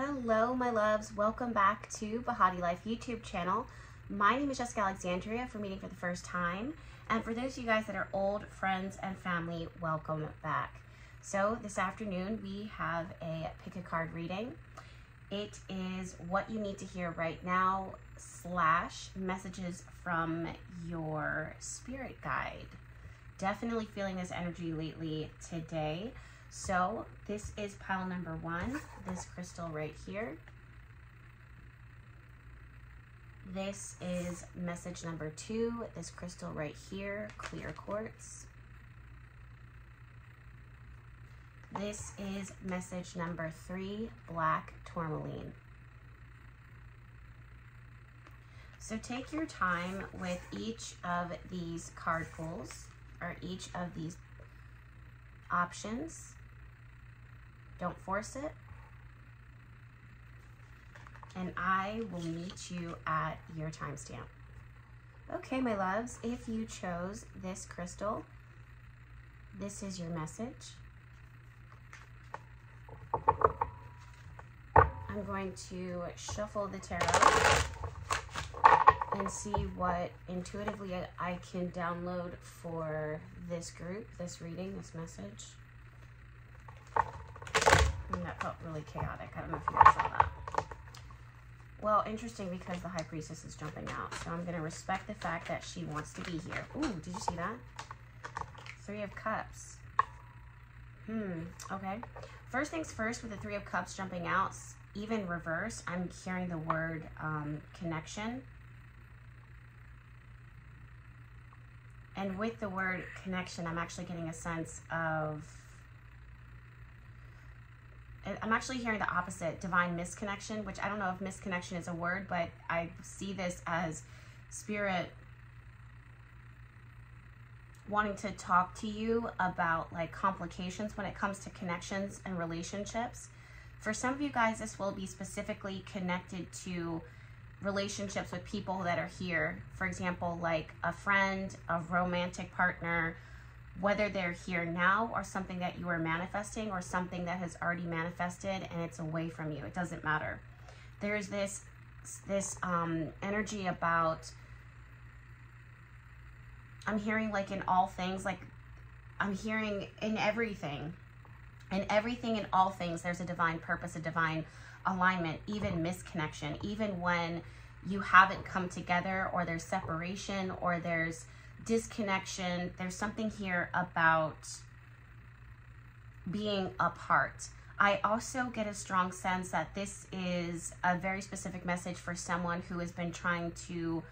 Hello, my loves. Welcome back to Behati Life YouTube channel. My name is Jessica Alexandria for meeting for the first time. And for those of you guys that are old friends and family, welcome back. So this afternoon we have a pick a card reading. It is what you need to hear right now slash messages from your spirit guide. Definitely feeling this energy lately today. So this is pile number one, this crystal right here. This is message number two, this crystal right here, clear quartz. This is message number three, black tourmaline. So take your time with each of these card pulls or each of these options. Don't force it. And I will meet you at your timestamp. Okay, my loves, if you chose this crystal, this is your message. I'm going to shuffle the tarot and see what intuitively I can download for this group, this reading, this message. That felt really chaotic. I don't know if you guys saw that. Well, interesting because the High Priestess is jumping out. So I'm going to respect the fact that she wants to be here. Ooh, did you see that? Three of Cups. Hmm, okay. First things first with the Three of Cups jumping out, even reverse, I'm hearing the word um, connection. And with the word connection, I'm actually getting a sense of I'm actually hearing the opposite, divine misconnection, which I don't know if misconnection is a word, but I see this as spirit wanting to talk to you about like complications when it comes to connections and relationships. For some of you guys, this will be specifically connected to relationships with people that are here. For example, like a friend, a romantic partner, whether they're here now or something that you are manifesting or something that has already manifested and it's away from you. It doesn't matter. There's this this um, energy about I'm hearing like in all things, like I'm hearing in everything. In everything in all things, there's a divine purpose, a divine alignment, even misconnection, even when you haven't come together or there's separation or there's disconnection. There's something here about being apart. I also get a strong sense that this is a very specific message for someone who has been trying to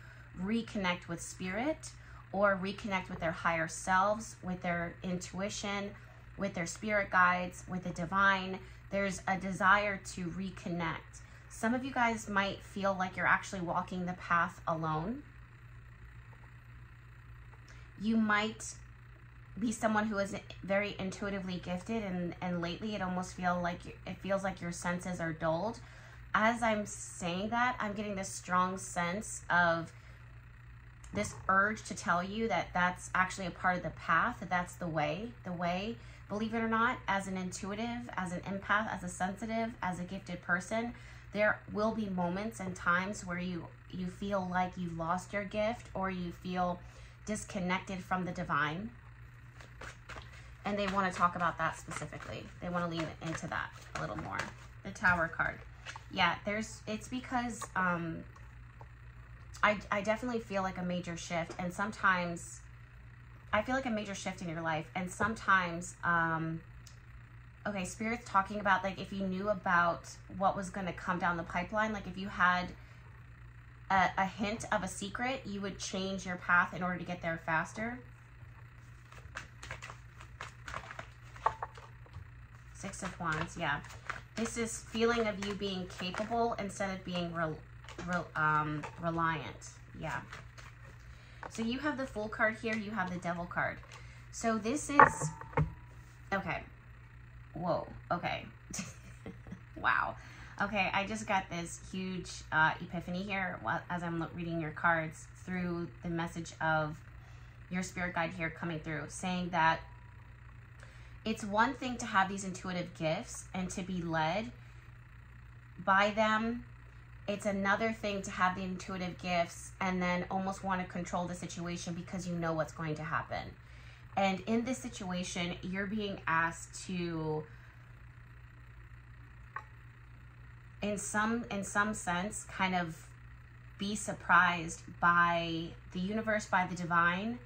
reconnect with spirit or reconnect with their higher selves, with their intuition, with their spirit guides, with the divine. There's a desire to reconnect. Some of you guys might feel like you're actually walking the path alone you might be someone who is very intuitively gifted and, and lately it almost feel like it feels like your senses are dulled. As I'm saying that, I'm getting this strong sense of this urge to tell you that that's actually a part of the path, that that's the way, the way, believe it or not, as an intuitive, as an empath, as a sensitive, as a gifted person, there will be moments and times where you you feel like you've lost your gift or you feel disconnected from the divine. And they want to talk about that specifically. They want to lean into that a little more. The Tower card. Yeah, there's, it's because um, I, I definitely feel like a major shift. And sometimes I feel like a major shift in your life. And sometimes, um, okay, Spirit's talking about like if you knew about what was going to come down the pipeline, like if you had a, a hint of a secret, you would change your path in order to get there faster. Six of Wands, yeah. This is feeling of you being capable instead of being re, re, um, reliant. Yeah. So you have the Fool card here. You have the Devil card. So this is... Okay. Whoa. Okay. wow. Okay, I just got this huge uh, epiphany here as I'm reading your cards through the message of your spirit guide here coming through, saying that it's one thing to have these intuitive gifts and to be led by them. It's another thing to have the intuitive gifts and then almost want to control the situation because you know what's going to happen. And in this situation, you're being asked to in some in some sense kind of be surprised by the universe, by the divine,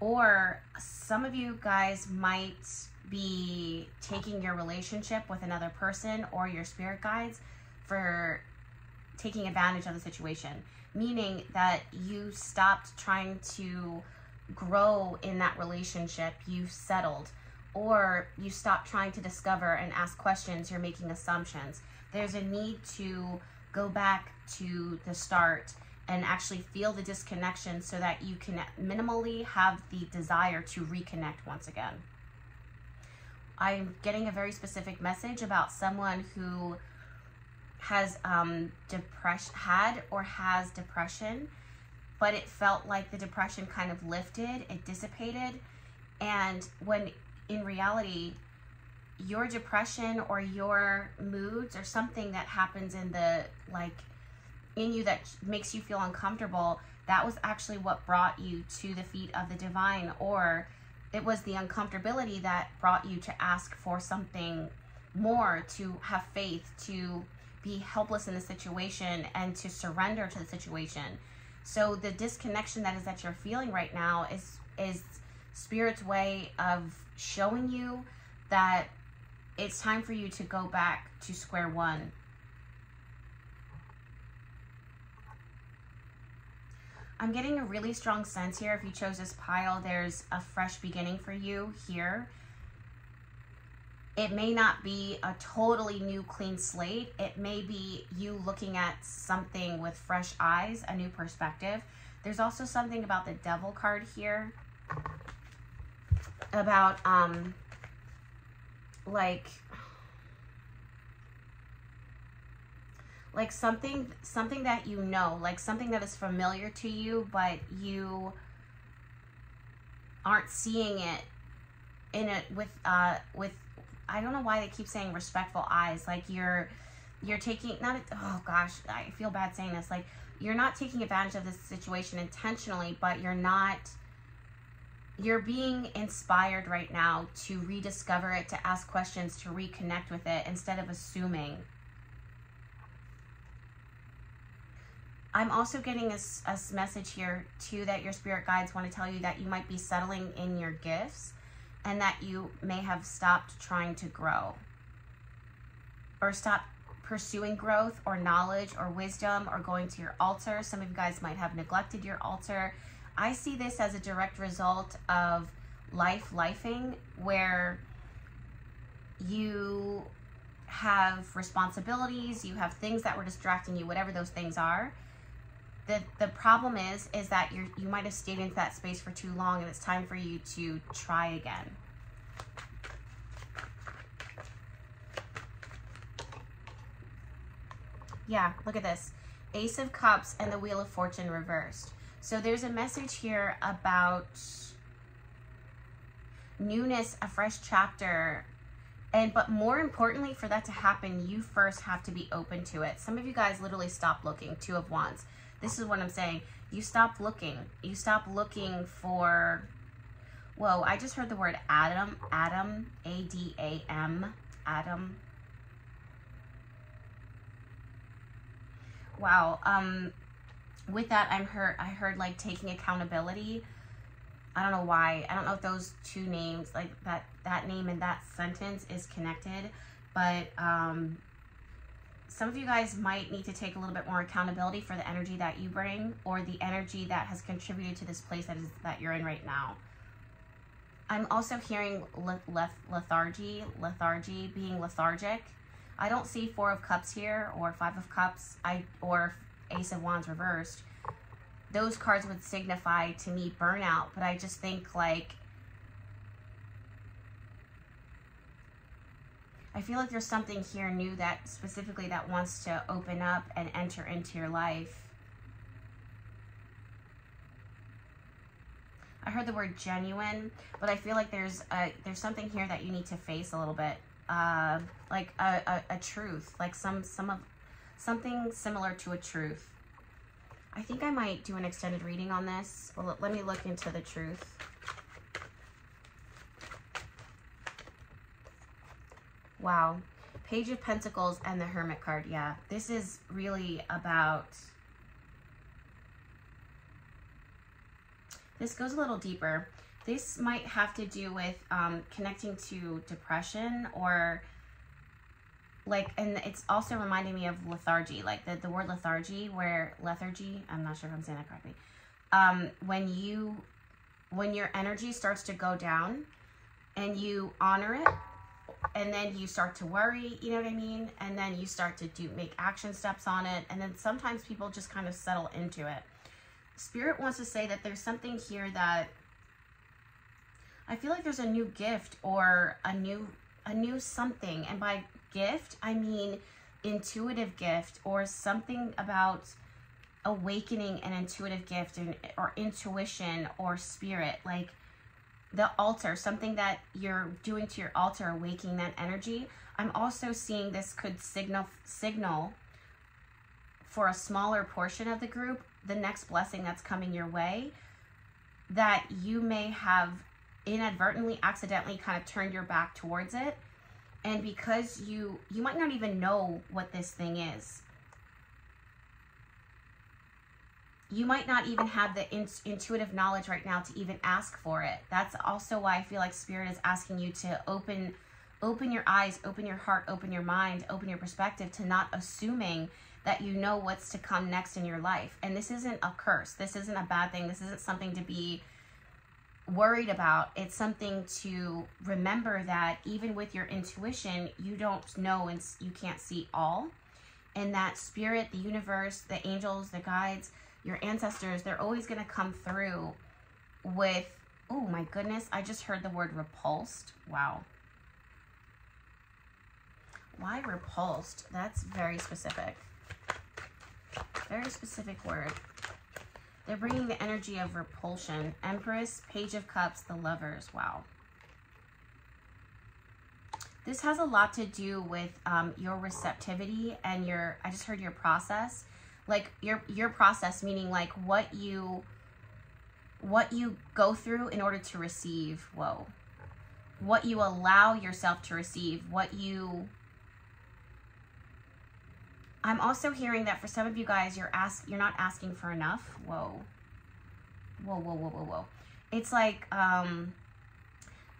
or some of you guys might be taking your relationship with another person or your spirit guides for taking advantage of the situation, meaning that you stopped trying to grow in that relationship, you've settled, or you stopped trying to discover and ask questions, you're making assumptions. There's a need to go back to the start and actually feel the disconnection so that you can minimally have the desire to reconnect once again. I'm getting a very specific message about someone who has um, depression, had or has depression, but it felt like the depression kind of lifted, it dissipated, and when in reality, your depression or your moods or something that happens in the like in you that makes you feel uncomfortable, that was actually what brought you to the feet of the divine, or it was the uncomfortability that brought you to ask for something more, to have faith, to be helpless in the situation, and to surrender to the situation. So the disconnection that is that you're feeling right now is is spirit's way of showing you that it's time for you to go back to square one I'm getting a really strong sense here. If you chose this pile, there's a fresh beginning for you here. It may not be a totally new clean slate. It may be you looking at something with fresh eyes, a new perspective. There's also something about the devil card here about um like like something something that you know like something that is familiar to you but you aren't seeing it in it with uh with i don't know why they keep saying respectful eyes. Like you're you're taking not oh gosh i feel bad saying this. Like you're not taking advantage of this situation intentionally but you're not you're being inspired right now to rediscover it to ask questions to reconnect with it instead of assuming I'm also getting a, a message here too that your spirit guides want to tell you that you might be settling in your gifts and that you may have stopped trying to grow or stop pursuing growth or knowledge or wisdom or going to your altar. Some of you guys might have neglected your altar. I see this as a direct result of life lifing where you have responsibilities, you have things that were distracting you, whatever those things are. The the problem is is that you you might have stayed into that space for too long and it's time for you to try again. Yeah look at this. Ace of cups and the wheel of fortune reversed so there's a message here about newness a fresh chapter and but more importantly for that to happen you first have to be open to it some of you guys literally stop looking two of wands this is what I'm saying. You stop looking. You stop looking for, whoa, I just heard the word Adam, Adam, A-D-A-M, Adam. Wow, um, with that, I'm heard, I heard like taking accountability. I don't know why. I don't know if those two names, like that, that name and that sentence is connected, but, um, some of you guys might need to take a little bit more accountability for the energy that you bring or the energy that has contributed to this place that is that you're in right now. I'm also hearing le lethargy, lethargy, being lethargic. I don't see four of cups here or five of cups I or ace of wands reversed. Those cards would signify to me burnout, but I just think like I feel like there's something here new that specifically that wants to open up and enter into your life. I heard the word genuine, but I feel like there's a, there's something here that you need to face a little bit. uh, like a, a, a truth, like some some of something similar to a truth. I think I might do an extended reading on this. Well, let me look into the truth. Wow. Page of Pentacles and the Hermit card. Yeah, this is really about... This goes a little deeper. This might have to do with um, connecting to depression or like, and it's also reminding me of lethargy, like the, the word lethargy, where lethargy, I'm not sure if I'm saying that correctly. Um, when you, when your energy starts to go down and you honor it, and then you start to worry, you know what I mean? And then you start to do, make action steps on it. And then sometimes people just kind of settle into it. Spirit wants to say that there's something here that I feel like there's a new gift or a new a new something. And by gift, I mean intuitive gift or something about awakening an intuitive gift and, or intuition or spirit. Like the altar, something that you're doing to your altar, awakening that energy. I'm also seeing this could signal signal for a smaller portion of the group the next blessing that's coming your way that you may have inadvertently accidentally kind of turned your back towards it and because you you might not even know what this thing is. You might not even have the in, intuitive knowledge right now to even ask for it. That's also why i feel like spirit is asking you to open open your eyes open your heart open your mind open your perspective to not assuming that you know what's to come next in your life. And this isn't a curse. This isn't a bad thing. This isn't something to be worried about. It's something to remember that even with your intuition, you don't know and you can't see all. And that spirit, the universe, the angels, the guides, your ancestors, they're always going to come through with, oh my goodness, I just heard the word repulsed. Wow. Why repulsed? That's very specific. Very specific word. They're bringing the energy of repulsion. Empress, Page of Cups, the Lovers. Wow. This has a lot to do with um, your receptivity and your, I just heard your process. Like your, your process, meaning like what you, what you go through in order to receive. Whoa. What you allow yourself to receive. What you I'm also hearing that for some of you guys, you're ask you're not asking for enough. Whoa. Whoa, whoa, whoa, whoa, whoa. It's like, um,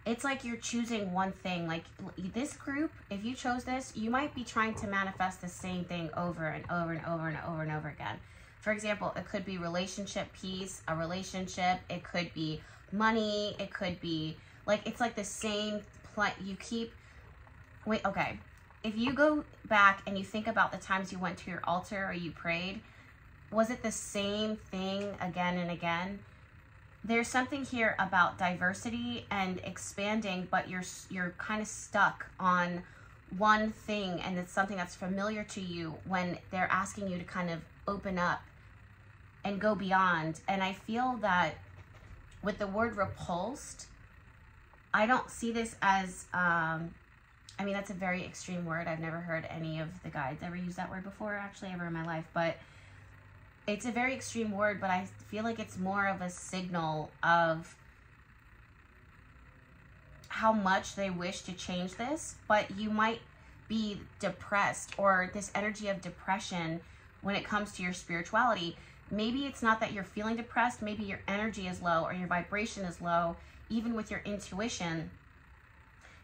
it's like you're choosing one thing. Like this group, if you chose this, you might be trying to manifest the same thing over and over and over and over and over again. For example, it could be relationship peace, a relationship. It could be money. It could be like, it's like the same, you keep, wait, okay if you go back and you think about the times you went to your altar or you prayed, was it the same thing again and again? There's something here about diversity and expanding, but you're you're kind of stuck on one thing and it's something that's familiar to you when they're asking you to kind of open up and go beyond. And I feel that with the word repulsed, I don't see this as um, I mean, that's a very extreme word. I've never heard any of the guides ever use that word before, actually, ever in my life. But it's a very extreme word, but I feel like it's more of a signal of how much they wish to change this. But you might be depressed or this energy of depression when it comes to your spirituality. Maybe it's not that you're feeling depressed, maybe your energy is low or your vibration is low, even with your intuition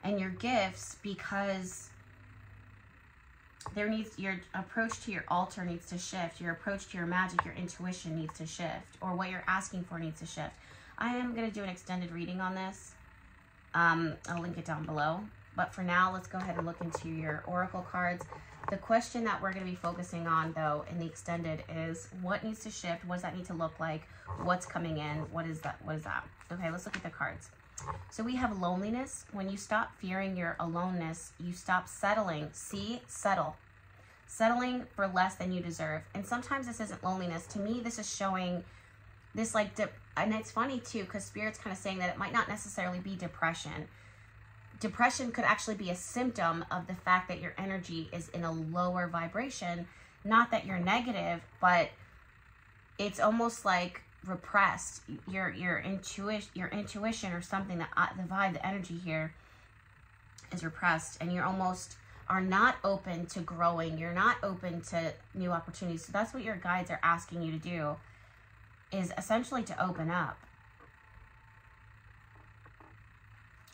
and your gifts because there needs your approach to your altar needs to shift. Your approach to your magic your intuition needs to shift or what you're asking for needs to shift. I am going to do an extended reading on this. Um, i'll link it down below. But for now let's go ahead and look into your oracle cards. The question that we're going to be focusing on though in the extended is what needs to shift? What does that need to look like? What's coming in? What is that what is that? Okay let's look at the cards so we have loneliness. When you stop fearing your aloneness, you stop settling. See, settle. Settling for less than you deserve. And sometimes this isn't loneliness. To me, this is showing this like, and it's funny too, because Spirit's kind of saying that it might not necessarily be depression. depression could actually be a symptom of the fact that your energy is in a lower vibration. Not that you're negative, but it's almost like repressed. Your your intuition, your intuition, or something that uh, the vibe, the energy here is repressed, and you're almost are not open to growing. You're not open to new opportunities. So that's what your guides are asking you to do, is essentially to open up.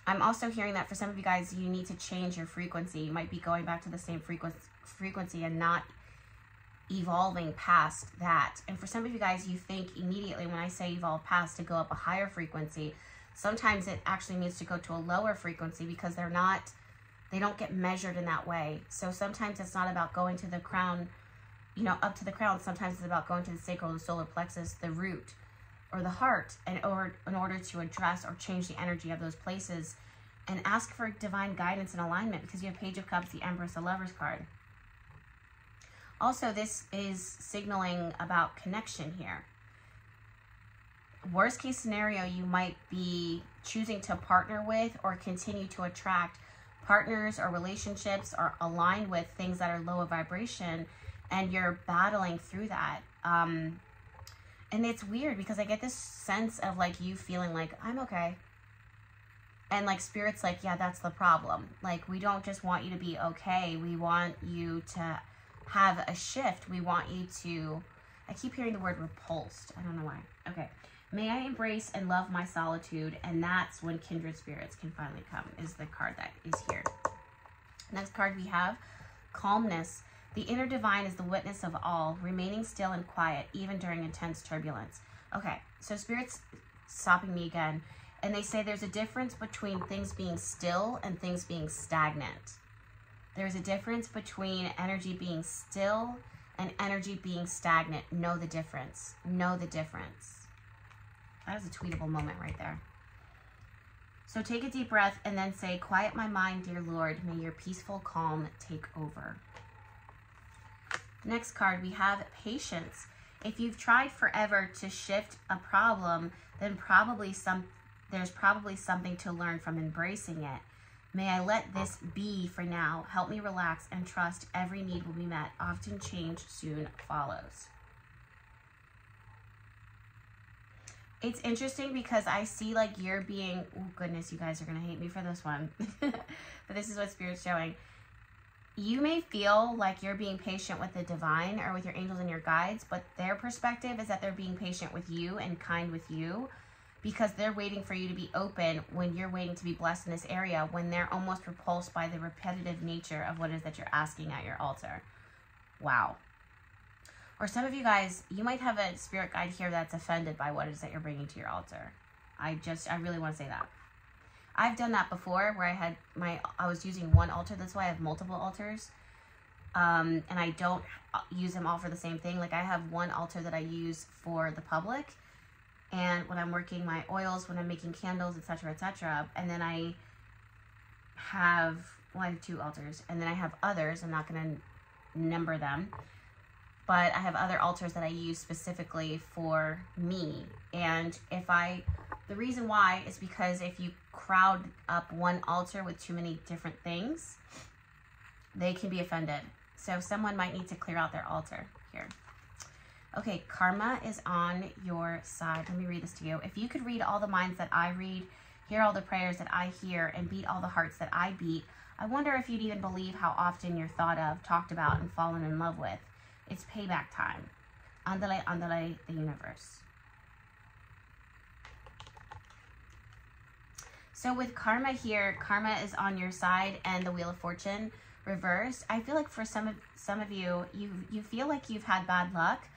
I'm also hearing that for some of you guys, you need to change your frequency. You might be going back to the same frequency, frequency and not evolving past that. And for some of you guys, you think immediately when I say evolve past to go up a higher frequency. Sometimes it actually means to go to a lower frequency because they're not, they don't get measured in that way. So sometimes it's not about going to the crown, you know, up to the crown. Sometimes it's about going to the sacral, the solar plexus, the root or the heart and or in order to address or change the energy of those places and ask for divine guidance and alignment because you have page of cups the empress the lovers card also this is signaling about connection here worst case scenario you might be choosing to partner with or continue to attract partners or relationships are aligned with things that are lower vibration and you're battling through that um, and it's weird because I get this sense of like you feeling like I'm okay. And like spirit's like, yeah, that's the problem. Like we don't just want you to be okay. We want you to have a shift. We want you to I keep hearing the word repulsed. I don't know why. Okay. May I embrace and love my solitude, and that's when kindred spirits can finally come, is the card that is here. Next card we have calmness. The inner divine is the witness of all, remaining still and quiet, even during intense turbulence. Okay, so Spirit's stopping me again. And they say there's a difference between things being still and things being stagnant. There's a difference between energy being still and energy being stagnant. Know the difference. Know the difference. That is a tweetable moment right there. So take a deep breath and then say, Quiet my mind, dear Lord. May your peaceful calm take over. Next card, we have patience. If you've tried forever to shift a problem, then probably some there's probably something to learn from embracing it. May I let this be for now. Help me relax and trust every need will be met. Often change soon follows. It's interesting because I see like you're being, oh goodness, you guys are going to hate me for this one. but this is what Spirit's showing you may feel like you're being patient with the divine or with your angels and your guides, but their perspective is that they're being patient with you and kind with you because they're waiting for you to be open when you're waiting to be blessed in this area, when they're almost repulsed by the repetitive nature of what it is that you're asking at your altar. Wow. Or some of you guys, you might have a spirit guide here that's offended by what it is that you're bringing to your altar. I just, I really want to say that. I've done that before where I had my, I was using one altar. That's why I have multiple altars. Um, and I don't use them all for the same thing. Like I have one altar that I use for the public. And when I'm working my oils, when I'm making candles, etc., etc. And then I have, well, I have two altars. And then I have others. I'm not going to number them. But I have other altars that I use specifically for me. And if I the reason why is because if you crowd up one altar with too many different things, they can be offended. So someone might need to clear out their altar here. Okay, karma is on your side. Let me read this to you. If you could read all the minds that I read, hear all the prayers that I hear, and beat all the hearts that I beat, I wonder if you'd even believe how often you're thought of, talked about, and fallen in love with. It's payback time. Andale, andale, the universe. So with karma here, karma is on your side and the wheel of fortune reversed. I feel like for some of some of you, you you feel like you've had bad luck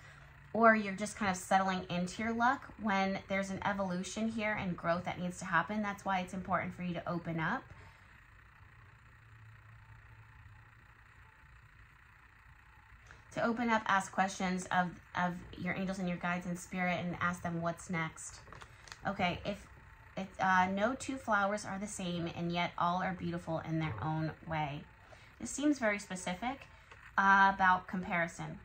or you're just kind of settling into your luck when there's an evolution here and growth that needs to happen. That's why it's important for you to open up. To open up, ask questions of, of your angels and your guides and spirit and ask them what's next. Okay, if it, uh, no two flowers are the same, and yet all are beautiful in their own way. This seems very specific uh, about comparison.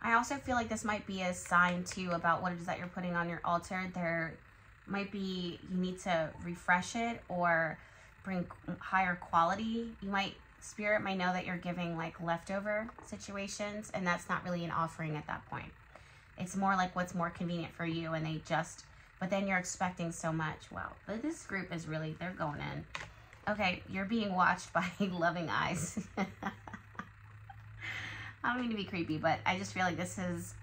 I also feel like this might be a sign too about what it is that you're putting on your altar. There, Might be you need to refresh it or bring higher quality. You might, spirit might know that you're giving like leftover situations and that's not really an offering at that point. It's more like what's more convenient for you and they just, but then you're expecting so much. Wow, but this group is really, they're going in. Okay, you're being watched by loving eyes. I don't mean to be creepy, but I just feel like this is,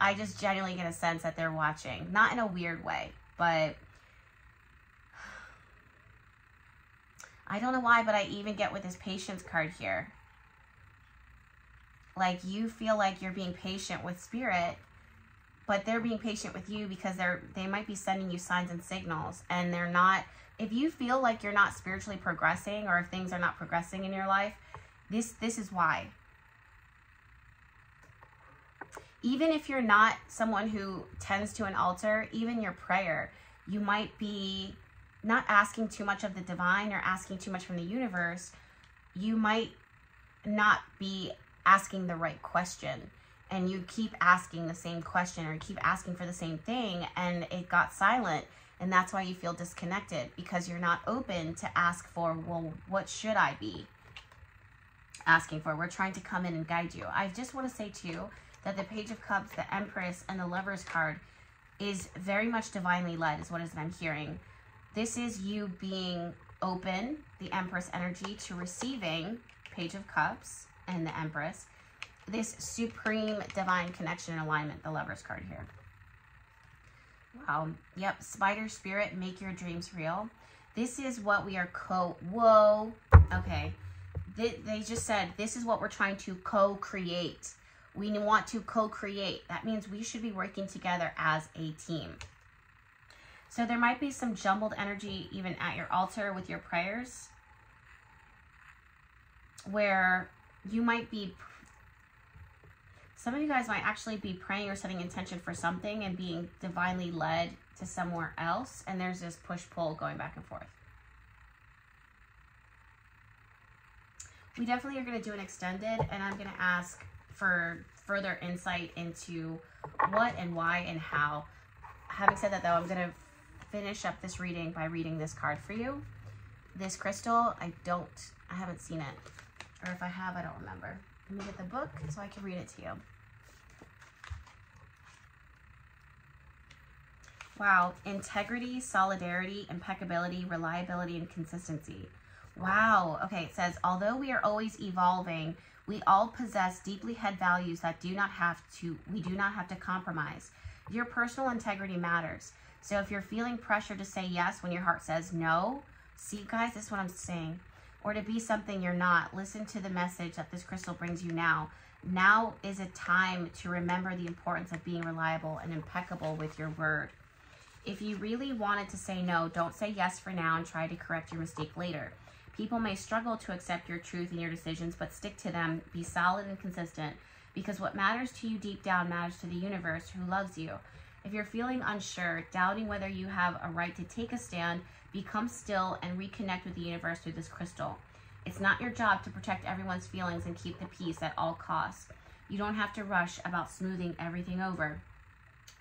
I just genuinely get a sense that they're watching. Not in a weird way, but I don't know why, but I even get with this patience card here. Like you feel like you're being patient with spirit, but they're being patient with you because they're they might be sending you signs and signals and they're not if you feel like you're not spiritually progressing or if things are not progressing in your life, this this is why even if you're not someone who tends to an altar, even your prayer, you might be not asking too much of the divine or asking too much from the universe. You might not be asking the right question and you keep asking the same question or keep asking for the same thing and it got silent and that's why you feel disconnected because you're not open to ask for well what should i be asking for we're trying to come in and guide you i just want to say too that the Page of Cups, the Empress, and the Lover's card is very much divinely led, is what is I'm hearing. This is you being open, the Empress energy, to receiving Page of Cups and the Empress. This supreme divine connection and alignment, the Lover's card here. Wow. Yep. Spider spirit, make your dreams real. This is what we are co. Whoa. Okay. They, they just said this is what we're trying to co-create. We want to co-create. That means we should be working together as a team. So there might be some jumbled energy even at your altar with your prayers where you might be some of you guys might actually be praying or setting intention for something and being divinely led to somewhere else and there's this push-pull going back and forth. We definitely are going to do an extended and I'm going to ask for further insight into what and why and how. Having said that though, I'm going to finish up this reading by reading this card for you. This crystal, I don't, I haven't seen it. Or if I have, I don't remember. Let me get the book so I can read it to you. Wow, integrity, solidarity, impeccability, reliability, and consistency. Wow. Okay, it says, although we are always evolving, we all possess deeply held values that do not have to, we do not have to compromise. Your personal integrity matters. So if you're feeling pressure to say yes when your heart says no, see guys, this is what I'm saying. Or to be something you're not, listen to the message that this crystal brings you now. Now is a time to remember the importance of being reliable and impeccable with your word. If you really wanted to say no, don't say yes for now and try to correct your mistake later. People may struggle to accept your truth and your decisions, but stick to them. Be solid and consistent because what matters to you deep down matters to the universe who loves you. If you're feeling unsure, doubting whether you have a right to take a stand, become still and reconnect with the universe through this crystal. It's not your job to protect everyone's feelings and keep the peace at all costs. You don't have to rush about smoothing everything over.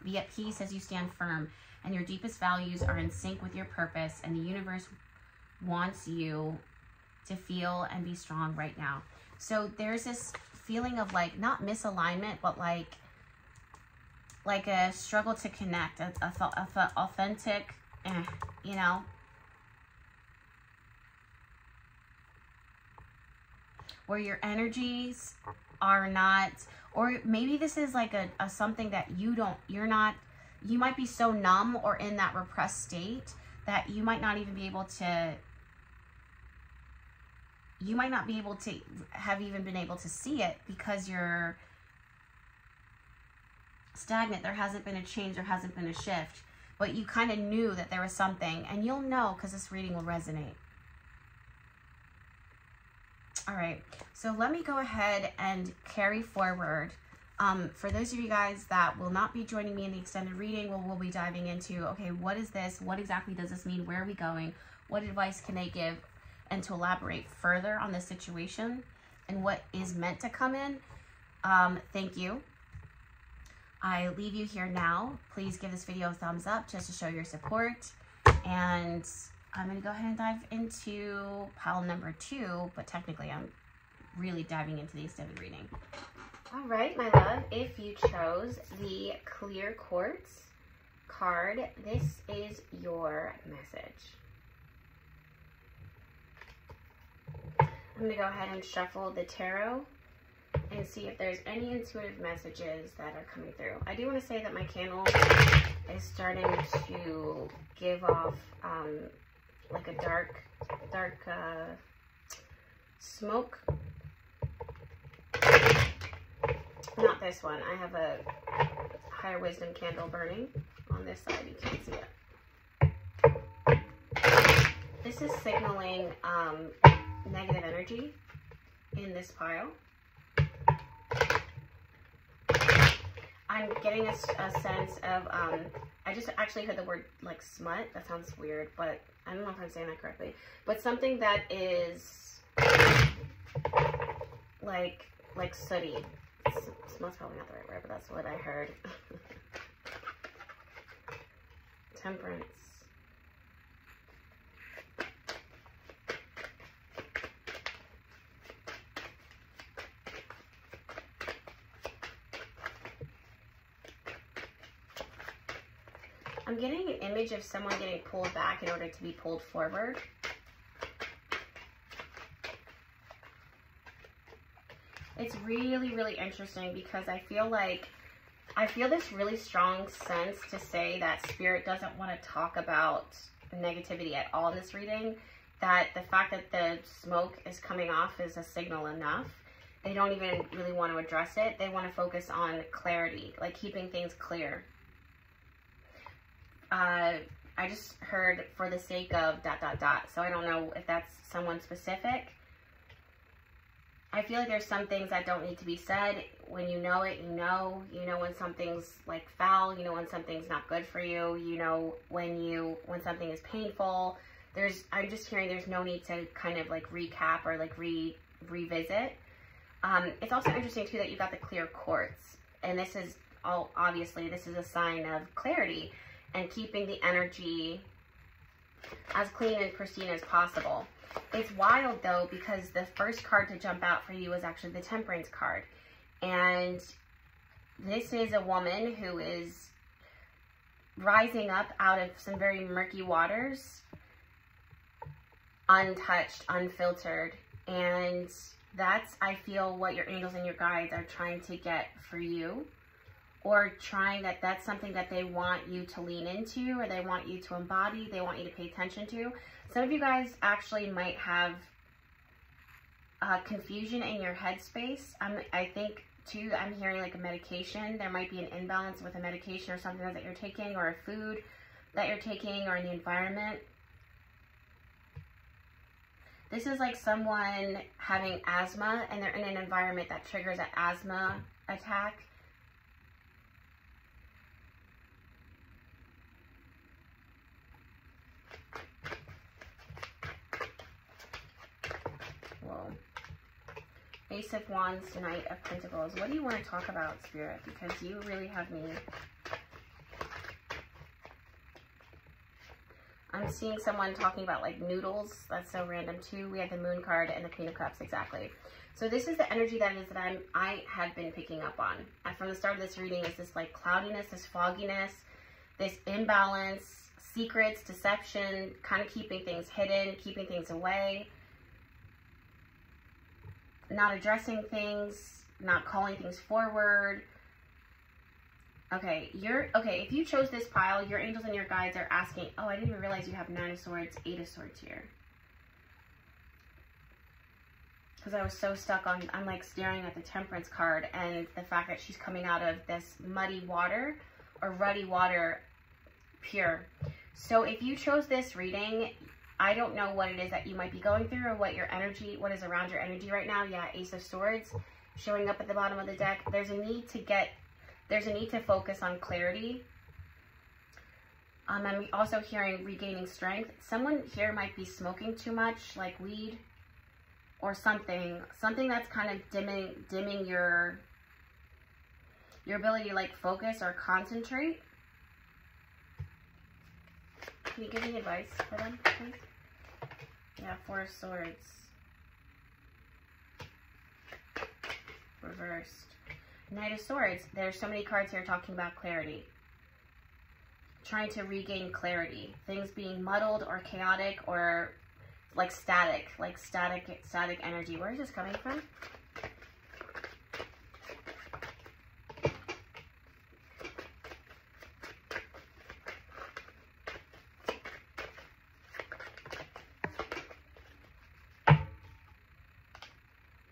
Be at peace as you stand firm and your deepest values are in sync with your purpose and the universe wants you to feel and be strong right now. So there's this feeling of like not misalignment, but like like a struggle to connect, a, a, a authentic, eh, you know. Where your energies are not, or maybe this is like a, a something that you don't, you're not, you might be so numb or in that repressed state that you might not even be able to you might not be able to have even been able to see it because you're stagnant. There hasn't been a change, there hasn't been a shift. But you kind of knew that there was something, and you'll know because this reading will resonate. All right, so let me go ahead and carry forward. Um, for those of you guys that will not be joining me in the extended reading, we'll, we'll be diving into, okay, what is this? What exactly does this mean? Where are we going? What advice can they give? And to elaborate further on the situation and what is meant to come in, um, thank you. I leave you here now. Please give this video a thumbs up just to show your support. And I'm going to go ahead and dive into pile number two, but technically I'm really diving into the extended reading. All right, my love, if you chose the clear quartz card, this is your message. I'm going to go ahead and shuffle the tarot and see if there's any intuitive messages that are coming through. I do want to say that my candle is starting to give off um, like a dark, dark uh, smoke. Not this one. I have a higher wisdom candle burning on this side. You can't see it. This is signaling um, negative energy in this pile. I'm getting a, a sense of, um, I just actually heard the word like smut. That sounds weird, but I don't know if I'm saying that correctly. But something that is like, like sooty. Smut's probably not the right word, but that's what I heard. Temperance. I'm getting an image of someone getting pulled back in order to be pulled forward. It's really, really interesting because I feel like, I feel this really strong sense to say that Spirit doesn't want to talk about negativity at all in this reading. That the fact that the smoke is coming off is a signal enough. They don't even really want to address it. They want to focus on clarity, like keeping things clear uh, I just heard for the sake of dot, dot, dot. So I don't know if that's someone specific. I feel like there's some things that don't need to be said. When you know it, you know. You know when something's like foul. You know when something's not good for you. You know when you when something is painful. There's I'm just hearing there's no need to kind of like recap or like re revisit. Um, it's also interesting too that you got the clear quartz, and this is all obviously this is a sign of clarity and keeping the energy as clean and pristine as possible. It's wild though because the first card to jump out for you is actually the Temperance card. And this is a woman who is rising up out of some very murky waters, untouched, unfiltered. And that's, I feel, what your angels and your guides are trying to get for you or trying that that's something that they want you to lean into or they want you to embody, they want you to pay attention to. Some of you guys actually might have uh, confusion in your headspace. I'm, I think too, I'm hearing like a medication. There might be an imbalance with a medication or something that you're taking or a food that you're taking or in the environment. This is like someone having asthma and they're in an environment that triggers an asthma attack Ace of Wands, Knight of Pentacles. What do you want to talk about, Spirit? Because you really have me. I'm seeing someone talking about like noodles. That's so random too. We have the Moon card and the Queen of Cups, exactly. So this is the energy that is that I'm, I have been picking up on. And from the start of this reading is this like cloudiness, this fogginess, this imbalance, secrets, deception, kind of keeping things hidden, keeping things away not addressing things, not calling things forward. Okay, you're okay. If you chose this pile, your angels and your guides are asking, oh, I didn't even realize you have nine of swords, eight of swords here. Because I was so stuck on, I'm like staring at the temperance card and the fact that she's coming out of this muddy water or ruddy water pure. So if you chose this reading, I don't know what it is that you might be going through or what your energy, what is around your energy right now. Yeah, Ace of Swords showing up at the bottom of the deck. There's a need to get, there's a need to focus on clarity. Um, I'm also hearing regaining strength. Someone here might be smoking too much, like weed or something. Something that's kind of dimming, dimming your, your ability to like focus or concentrate. Can you give me advice for them, please? Yeah, Four of Swords. Reversed. Knight of Swords. There's so many cards here talking about clarity. Trying to regain clarity. Things being muddled or chaotic or like static, like static, static energy. Where is this coming from?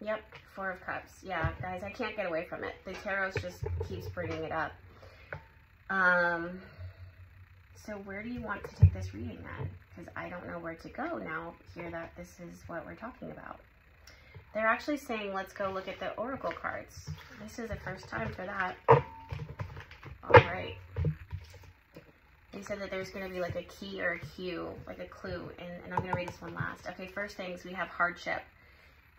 Yep, Four of Cups. Yeah, guys, I can't get away from it. The tarot just keeps bringing it up. Um, so where do you want to take this reading at? Because I don't know where to go now, here that this is what we're talking about. They're actually saying, let's go look at the Oracle cards. This is the first time for that. All right. They said that there's going to be like a key or a cue, like a clue, and, and I'm going to read this one last. Okay, first things, we have hardship.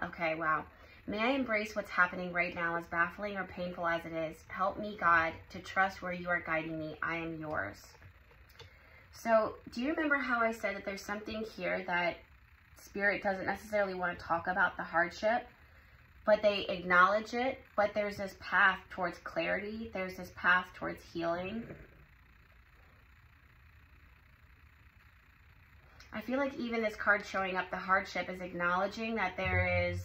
Okay, wow. May I embrace what's happening right now, as baffling or painful as it is. Help me, God, to trust where you are guiding me. I am yours. So, do you remember how I said that there's something here that Spirit doesn't necessarily want to talk about the hardship, but they acknowledge it, but there's this path towards clarity, there's this path towards healing. I feel like even this card showing up the hardship is acknowledging that there is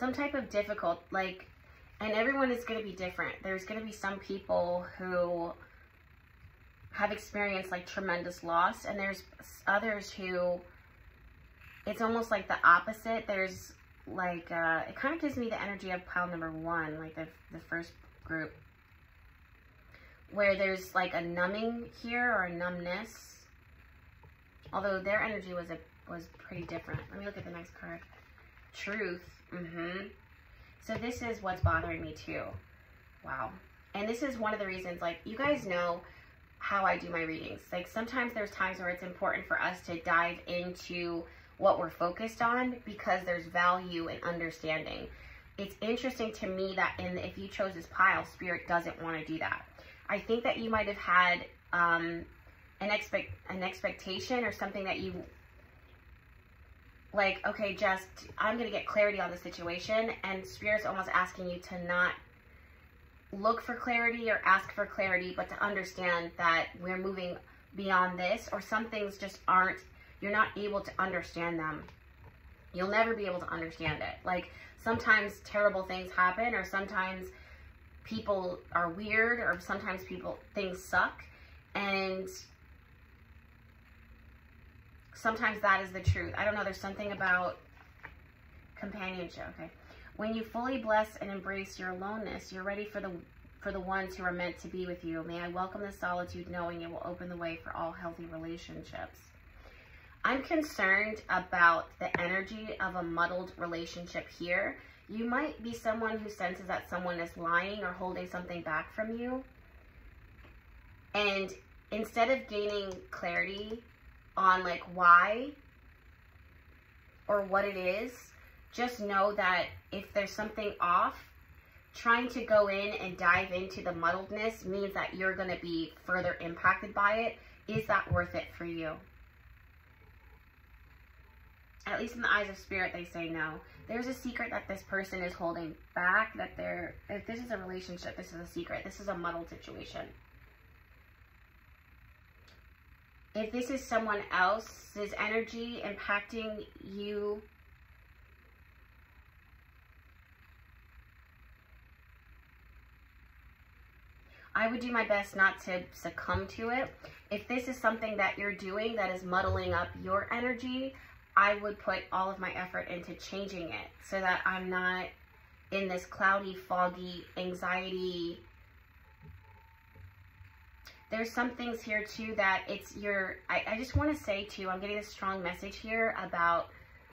some type of difficult, like, and everyone is going to be different. There's going to be some people who have experienced like tremendous loss, and there's others who it's almost like the opposite. There's like, uh, it kind of gives me the energy of pile number one, like the, the first group where there's like a numbing here or a numbness. Although their energy was a was pretty different. Let me look at the next card. Truth. Mm-hmm. So this is what's bothering me too. Wow. And this is one of the reasons, like, you guys know how I do my readings. Like, sometimes there's times where it's important for us to dive into what we're focused on because there's value and understanding. It's interesting to me that in if you chose this pile, Spirit doesn't want to do that. I think that you might have had um, an expect an expectation or something that you like. Okay, just I'm gonna get clarity on the situation, and spirit's almost asking you to not look for clarity or ask for clarity, but to understand that we're moving beyond this, or some things just aren't. You're not able to understand them. You'll never be able to understand it. Like sometimes terrible things happen, or sometimes people are weird or sometimes people things suck and sometimes that is the truth. I don't know there's something about companionship okay? When you fully bless and embrace your aloneness you're ready for the for the ones who are meant to be with you. May i welcome the solitude knowing it will open the way for all healthy relationships. I'm concerned about the energy of a muddled relationship here. You might be someone who senses that someone is lying or holding something back from you. And instead of gaining clarity on like why or what it is, just know that if there's something off, trying to go in and dive into the muddledness means that you're going to be further impacted by it. Is that worth it for you? At least in the eyes of spirit, they say no there's a secret that this person is holding back, that they're, if this is a relationship, this is a secret. This is a muddled situation. If this is someone else's energy impacting you, I would do my best not to succumb to it. If this is something that you're doing that is muddling up your energy, I would put all of my effort into changing it so that I'm not in this cloudy, foggy, anxiety. There's some things here too that it's your, I, I just want to say too, I'm getting a strong message here about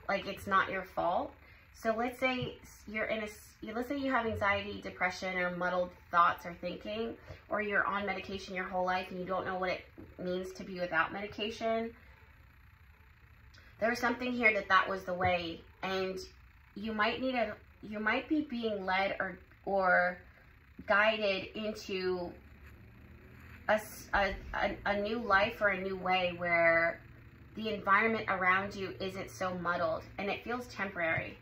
like it's not your fault. So let's say you're in a, let's say you have anxiety, depression, or muddled thoughts or thinking, or you're on medication your whole life and you don't know what it means to be without medication There's something here that that was the way and you might need a, you might be being led or or guided into a, a, a, new life or a new way where the environment around you isn't so muddled and it feels temporary.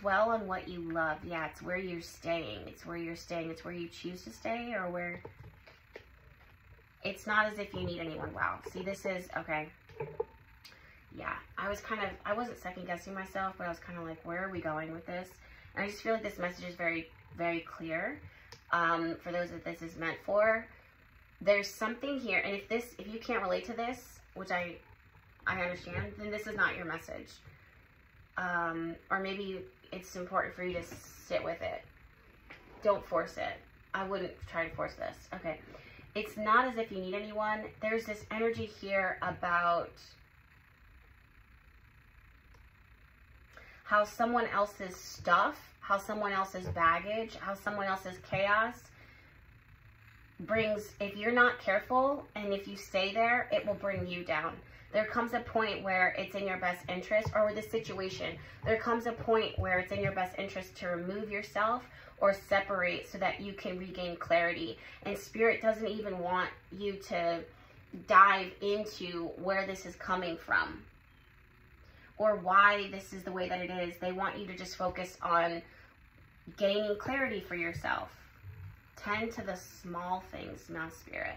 Dwell on what you love. Yeah, it's where you're staying. It's where you're staying. It's where you choose to stay or where it's not as if you need anyone. Wow. See, this is, okay. Yeah, I was kind of, I wasn't second guessing myself, but I was kind of like, where are we going with this? And I just feel like this message is very, very clear um, for those that this is meant for. There's something here, and if this, if you can't relate to this, which I, I understand, then this is not your message. Um, or maybe it's important for you to sit with it. Don't force it. I wouldn't try to force this. Okay. It's not as if you need anyone. There's this energy here about how someone else's stuff, how someone else's baggage, how someone else's chaos brings, if you're not careful and if you stay there, it will bring you down. There comes a point where it's in your best interest, or with the situation, there comes a point where it's in your best interest to remove yourself or separate so that you can regain clarity. And spirit doesn't even want you to dive into where this is coming from or why this is the way that it is. They want you to just focus on gaining clarity for yourself. Tend to the small things, not spirit.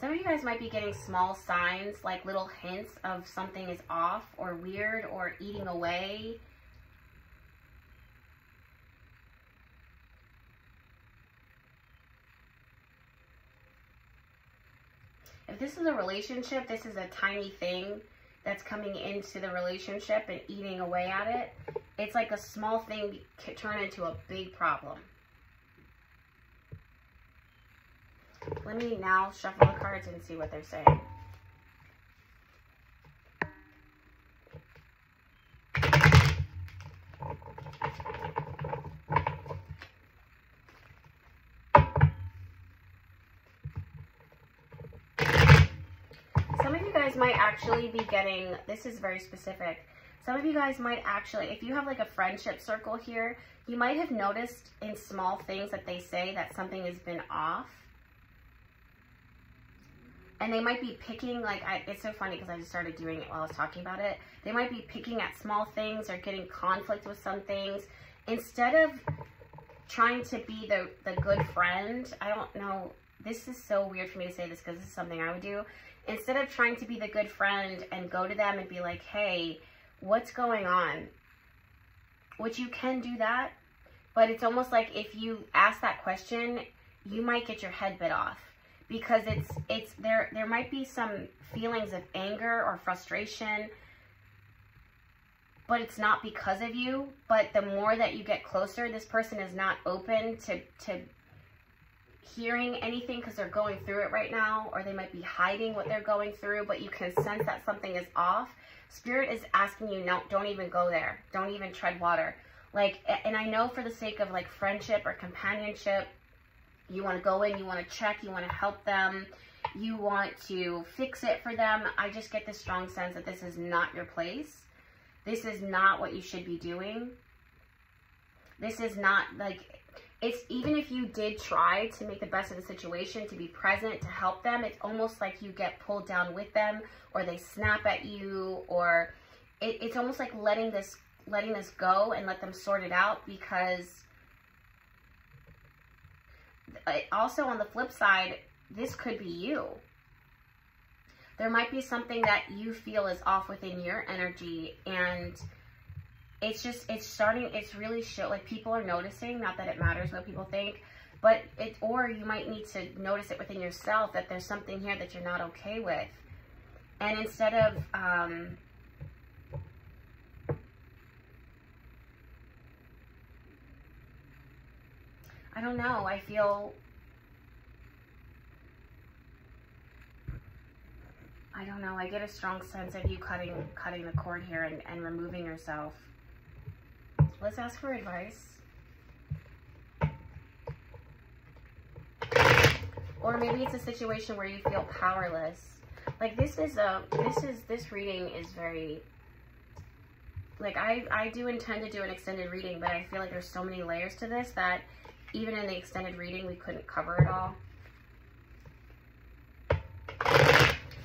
Some of you guys might be getting small signs, like little hints of something is off or weird or eating away. If this is a relationship, this is a tiny thing that's coming into the relationship and eating away at it. It's like a small thing can turn into a big problem. Let me now shuffle the cards and see what they're saying. guys might actually be getting, this is very specific. Some of you guys might actually, if you have like a friendship circle here, you might have noticed in small things that they say that something has been off. And they might be picking, like, I, it's so funny because I just started doing it while I was talking about it. They might be picking at small things or getting conflict with some things. Instead of trying to be the, the good friend, I don't know, this is so weird for me to say this because this is something I would do instead of trying to be the good friend and go to them and be like, hey, what's going on? Which you can do that, but it's almost like if you ask that question, you might get your head bit off because it's it's there there might be some feelings of anger or frustration but it's not because of you but the more that you get closer this person is not open to to hearing anything because they're going through it right now, or they might be hiding what they're going through, but you can sense that something is off. Spirit is asking you, no, don't even go there. Don't even tread water. Like, and I know for the sake of like friendship or companionship, you want to go in, you want to check, you want to help them, you want to fix it for them. I just get this strong sense that this is not your place. This is not what you should be doing. This is not like it's even if you did try to make the best of the situation, to be present, to help them, it's almost like you get pulled down with them or they snap at you or it, it's almost like letting this letting this go and let them sort it out because uh, also on the flip side, this could be you. There might be something that you feel is off within your energy and it's just it's starting it's really show like people are noticing not that it matters what people think but it or you might need to notice it within yourself that there's something here that you're not okay with. And instead of um I don't know I feel I don't know I get a strong sense of you cutting cutting the cord here and, and removing yourself Let's ask for advice. Or maybe it's a situation where you feel powerless. like this is a this is this reading is very like I I do intend to do an extended reading, but I feel like there's so many layers to this that even in the extended reading we couldn't cover it all.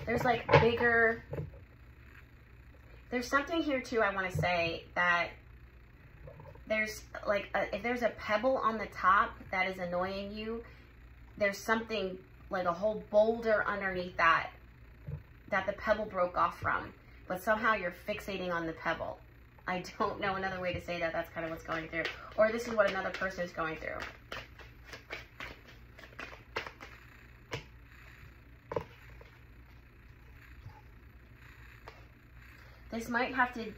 There's like bigger there's something here too I want to say that there's like a, if there's a pebble on the top that is annoying you, there's something like a whole boulder underneath that that the pebble broke off from, but somehow you're fixating on the pebble. I don't know another way to say that. That's kind of what's going through. Or this is what another person is going through. This might have to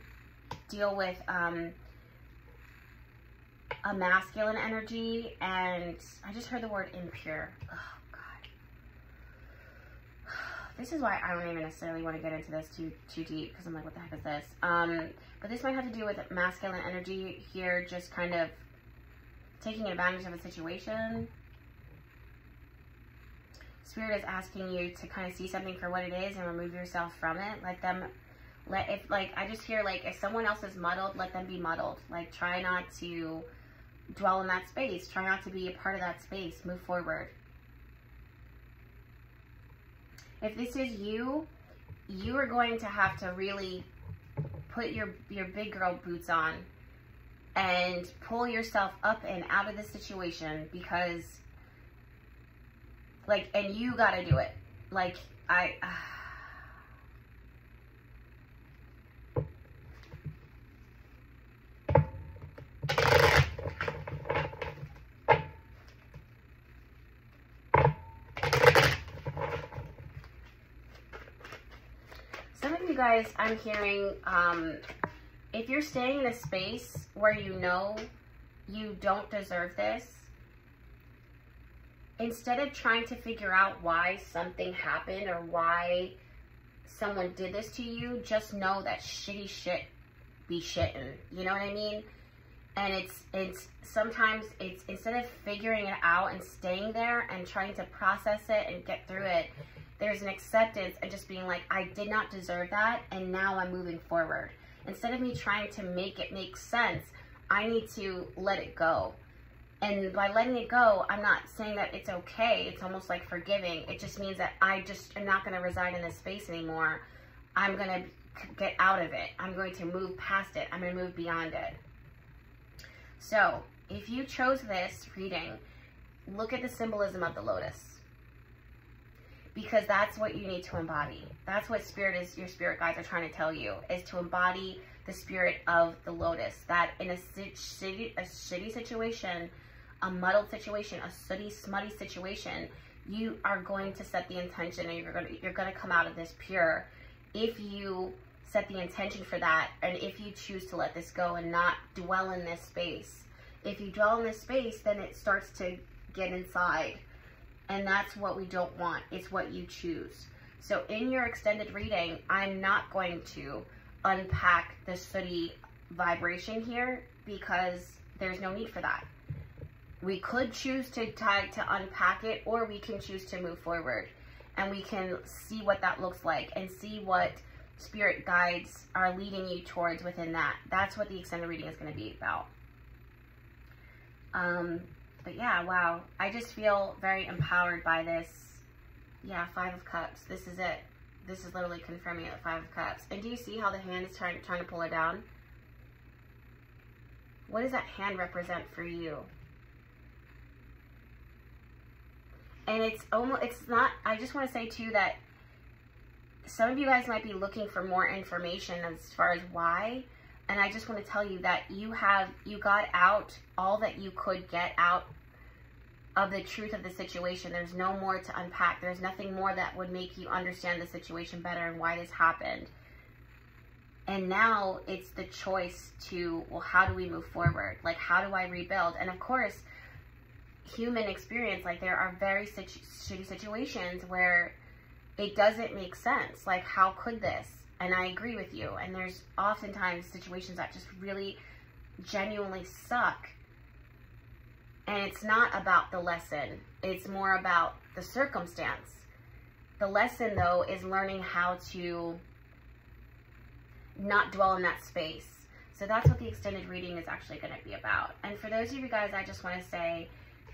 deal with um, a masculine energy and I just heard the word impure. Oh, God. This is why I don't even necessarily want to get into this too too deep because I'm like, what the heck is this? Um, but this might have to do with masculine energy here, just kind of taking advantage of a situation. Spirit is asking you to kind of see something for what it is and remove yourself from it. Let them let if like I just hear like if someone else is muddled, let them be muddled. Like try not to dwell in that space. Try not to be a part of that space. Move forward. If this is you, you are going to have to really put your, your big girl boots on and pull yourself up and out of the situation because like and you got to do it. Like I uh, you guys, I'm hearing, um, if you're staying in a space where you know you don't deserve this, instead of trying to figure out why something happened or why someone did this to you, just know that shitty shit be shitting. You know what I mean? And it's, it's, sometimes it's, instead of figuring it out and staying there and trying to process it and get through it, there's an acceptance and just being like, I did not deserve that, and now I'm moving forward. Instead of me trying to make it make sense, I need to let it go. And by letting it go, I'm not saying that it's okay. It's almost like forgiving. It just means that I just am not going to reside in this space anymore. I'm going to get out of it. I'm going to move past it. I'm going to move beyond it. So, if you chose this reading, look at the symbolism of the lotus because that's what you need to embody. That's what spirit is, your spirit guides are trying to tell you, is to embody the spirit of the lotus. That in a city, a shitty situation, a muddled situation, a sooty, smutty situation, you are going to set the intention and you're going to, you're going to come out of this pure if you set the intention for that and if you choose to let this go and not dwell in this space. If you dwell in this space, then it starts to get inside and that's what we don't want. It's what you choose. So in your extended reading, I'm not going to unpack the sooty vibration here because there's no need for that. We could choose to try to unpack it or we can choose to move forward and we can see what that looks like and see what spirit guides are leading you towards within that. That's what the extended reading is going to be about. Um, but yeah, wow. I just feel very empowered by this. Yeah, Five of Cups. This is it. This is literally confirming the Five of Cups. And do you see how the hand is trying, trying to pull it down? What does that hand represent for you? And it's almost, it's not, I just want to say too that some of you guys might be looking for more information as far as why. And I just want to tell you that you have, you got out all that you could get out of the truth of the situation. There's no more to unpack. There's nothing more that would make you understand the situation better and why this happened. And now it's the choice to, well, how do we move forward? Like, how do I rebuild? And of course, human experience, like, there are very situ shitty situations where it doesn't make sense. Like, how could this? And I agree with you. And there's oftentimes situations that just really genuinely suck and it's not about the lesson. It's more about the circumstance. The lesson though is learning how to not dwell in that space. So that's what the extended reading is actually going to be about. And for those of you guys, I just want to say,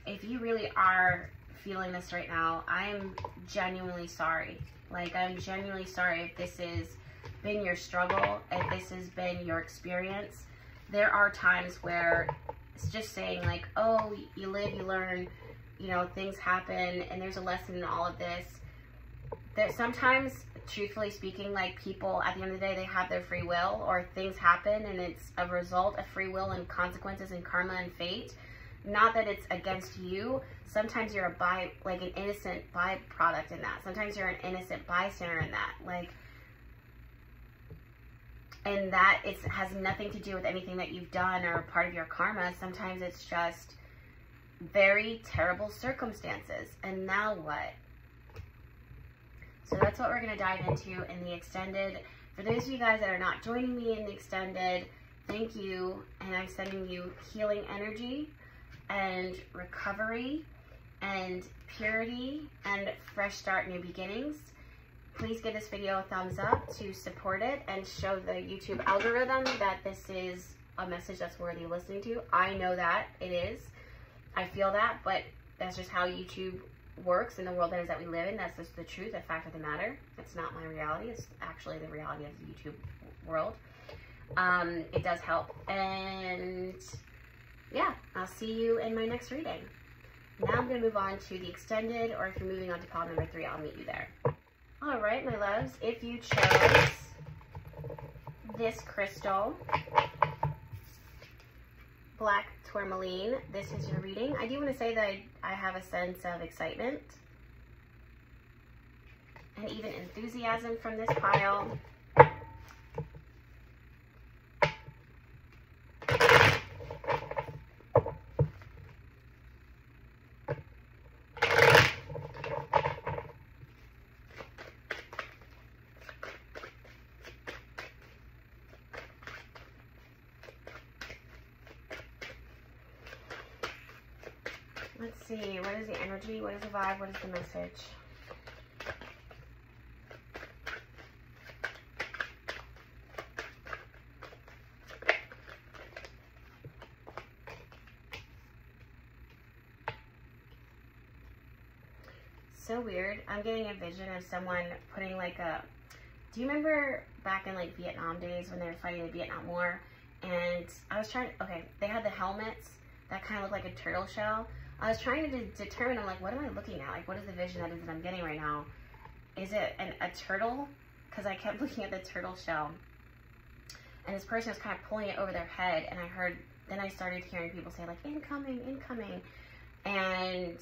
if you really are feeling this right now, I am genuinely sorry. Like, I'm genuinely sorry if this has been your struggle, if this has been your experience. There are times where it's just saying like, oh, you live, you learn, you know, things happen, and there's a lesson in all of this. That sometimes, truthfully speaking, like people at the end of the day, they have their free will, or things happen, and it's a result of free will and consequences and karma and fate. Not that it's against you. Sometimes you're a by, like an innocent byproduct in that. Sometimes you're an innocent bystander in that. Like, and that it has nothing to do with anything that you've done or part of your karma. Sometimes it's just very terrible circumstances. And now what? So that's what we're going to dive into in the extended. For those of you guys that are not joining me in the extended, thank you. And I'm sending you healing energy and recovery and purity and fresh start, new beginnings. Please give this video a thumbs up to support it and show the YouTube algorithm that this is a message that's worthy of listening to. I know that it is. I feel that, but that's just how YouTube works in the world that is that we live in. That's just the truth, the fact of the matter. It's not my reality. It's actually the reality of the YouTube world. Um, it does help. And yeah, I'll see you in my next reading. Now I'm going to move on to the extended, or if you're moving on to pile number three, I'll meet you there. All right, my loves, if you chose this crystal, black tourmaline, this is your reading. I do want to say that I, I have a sense of excitement and even enthusiasm from this pile. Let's see, what is the What is the vibe? What is the message? So weird. I'm getting a vision of someone putting like a, do you remember back in like Vietnam days when they were fighting the Vietnam War? And I was trying, okay, they had the helmets that kind of looked like a turtle shell I was trying to determine, I'm like, what am I looking at? Like, what is the vision that is that I'm getting right now? Is it an, a turtle? Because I kept looking at the turtle shell. And this person was kind of pulling it over their head. And I heard, then I started hearing people say, like, incoming, incoming. And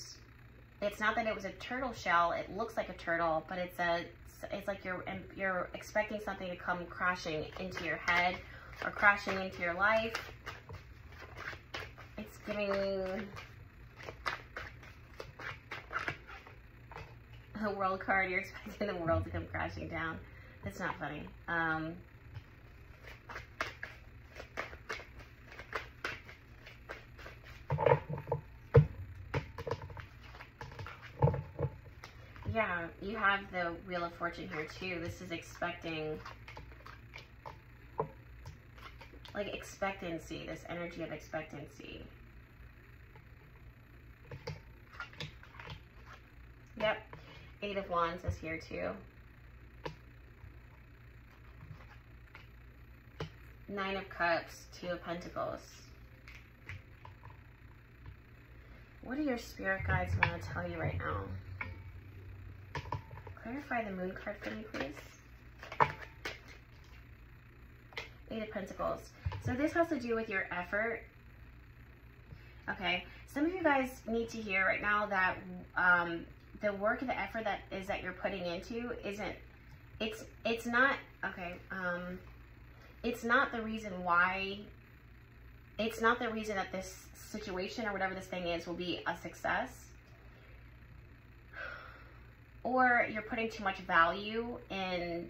it's not that it was a turtle shell. It looks like a turtle, but it's a, it's like you're, you're expecting something to come crashing into your head or crashing into your life. It's giving the world card, you're expecting the world to come crashing down. It's not funny. Um, yeah, you have the Wheel of Fortune here too. This is expecting, like expectancy, this energy of expectancy. Yep, Eight of Wands is here too. Nine of Cups, Two of Pentacles. What do your spirit guides want to tell you right now? Clarify the moon card for me, please. Eight of Pentacles. So this has to do with your effort. Okay. Some of you guys need to hear right now that um, the work and the effort that is that you're putting into isn't it's it's not okay um it's not the reason why it's not the reason that this situation or whatever this thing is will be a success. Or you're putting too much value in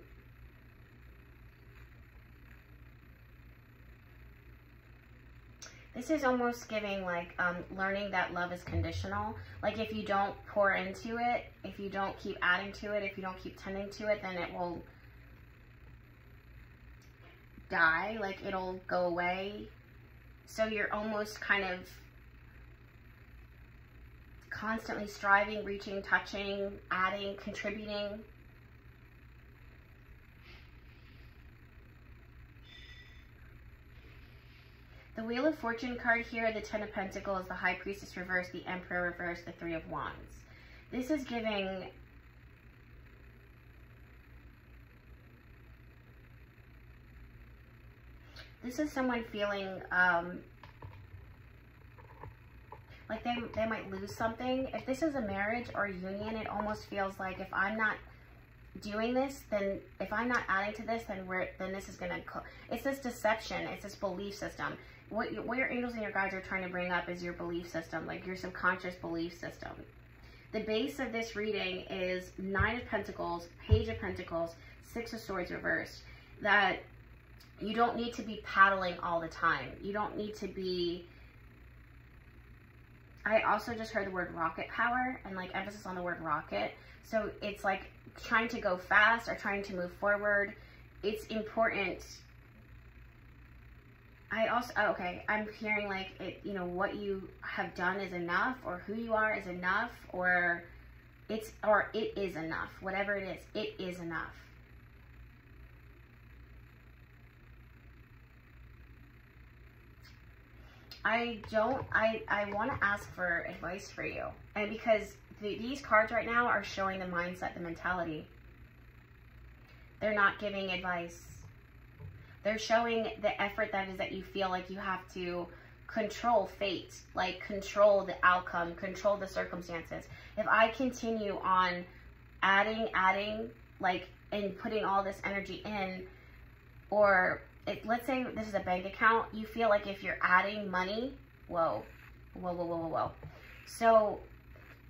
This is almost giving like um, learning that love is conditional. Like if you don't pour into it, if you don't keep adding to it, if you don't keep tending to it, then it will die. Like it'll go away. So you're almost kind of constantly striving, reaching, touching, adding, contributing. The Wheel of Fortune card here, the Ten of Pentacles, the High Priestess reversed, the Emperor reversed, the Three of Wands. This is giving this is someone feeling um, like they, they might lose something. If this is a marriage or a union, it almost feels like if I'm not doing this, then if I'm not adding to this, then we're then this is gonna. It's this deception. It's this belief system. What, what your angels and your guides are trying to bring up is your belief system, like your subconscious belief system. The base of this reading is Nine of Pentacles, Page of Pentacles, Six of Swords reversed. That you don't need to be paddling all the time. You don't need to be I also just heard the word rocket power and like emphasis on the word rocket. So it's like trying to go fast or trying to move forward. It's important. I also, oh, okay, I'm hearing like it, you know, what you have done is enough or who you are is enough or it's, or it is enough. Whatever it is, it is enough. I don't, I, I want to ask for advice for you. And because the, these cards right now are showing the mindset, the mentality. They're not giving advice. They're showing the effort that is that you feel like you have to control fate, like control the outcome, control the circumstances. If I continue on adding, adding, like, and putting all this energy in, or it, let's say this is a bank account, you feel like if you're adding money, whoa, whoa, whoa, whoa, whoa, whoa. So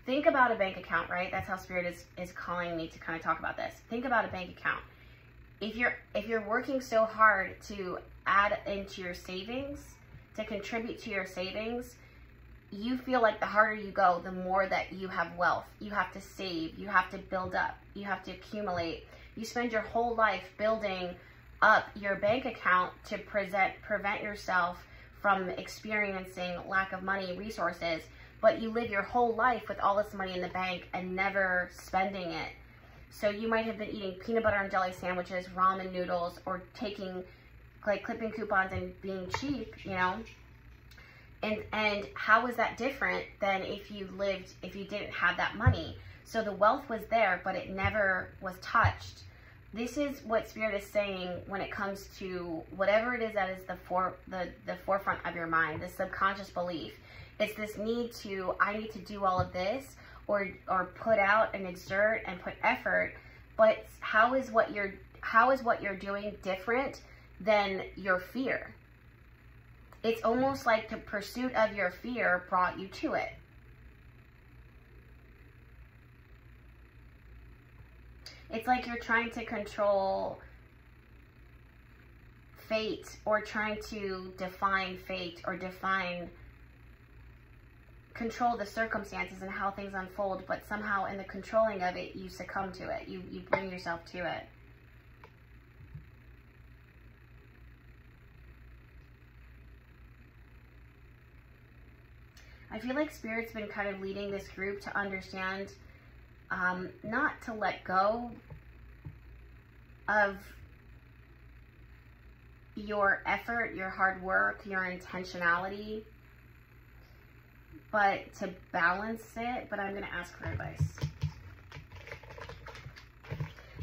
think about a bank account, right? That's how spirit is, is calling me to kind of talk about this. Think about a bank account. If you're, if you're working so hard to add into your savings, to contribute to your savings, you feel like the harder you go, the more that you have wealth. You have to save, you have to build up, you have to accumulate. You spend your whole life building up your bank account to present, prevent yourself from experiencing lack of money resources, but you live your whole life with all this money in the bank and never spending it. So you might have been eating peanut butter and jelly sandwiches, ramen noodles, or taking like clipping coupons and being cheap, you know? And and how was that different than if you lived if you didn't have that money? So the wealth was there, but it never was touched this is what spirit is saying when it comes to whatever it is that is the for the the forefront of your mind the subconscious belief it's this need to i need to do all of this or or put out and exert and put effort but how is what you're how is what you're doing different than your fear? It's almost like the pursuit of your fear brought you to it. It's like you're trying to control fate or trying to define fate or define control the circumstances and how things unfold, but somehow in the controlling of it, you succumb to it. You, you bring yourself to it. I feel like Spirit's been kind of leading this group to understand um, not to let go of your effort, your hard work, your intentionality, but to balance it. But I'm to ask for advice.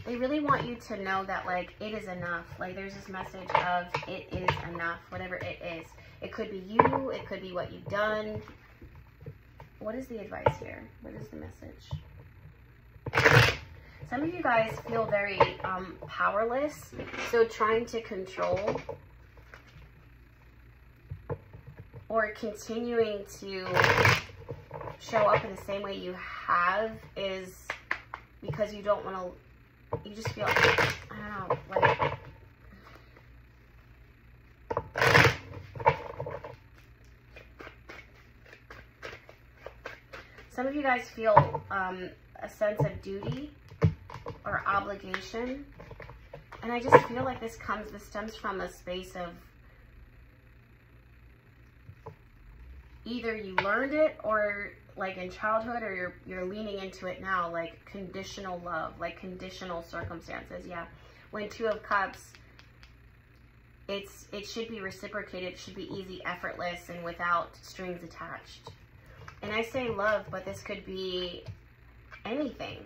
They really want you to know that, like, it is enough. Like, there's this message of it is enough, whatever it is. It could be you, it could be what you've done. What is the advice here? What is the message? Some of you guys feel very um, powerless, so trying to control or continuing to show up in the same way you have is because you don't want to, you just feel, I don't know, like, Some of you guys feel um, a sense of duty or obligation. And I just feel like this comes, this stems from a space of either you learned it or like in childhood or you're, you're leaning into it now, like conditional love, like conditional circumstances. Yeah. When two of cups, it's, it should be reciprocated. It should be easy, effortless, and without strings attached. And I say love, but this could be anything.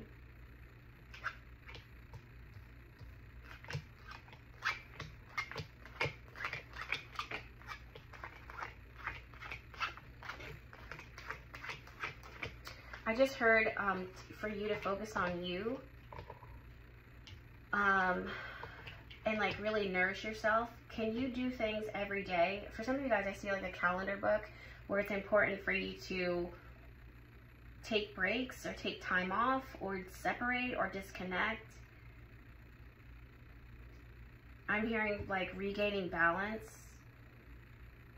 I just heard um, for you to focus on you um, and like really nourish yourself. Can you do things every day? For some of you guys, I see like a calendar book where it's important for you to take breaks or take time off or separate or disconnect. I'm hearing like regaining balance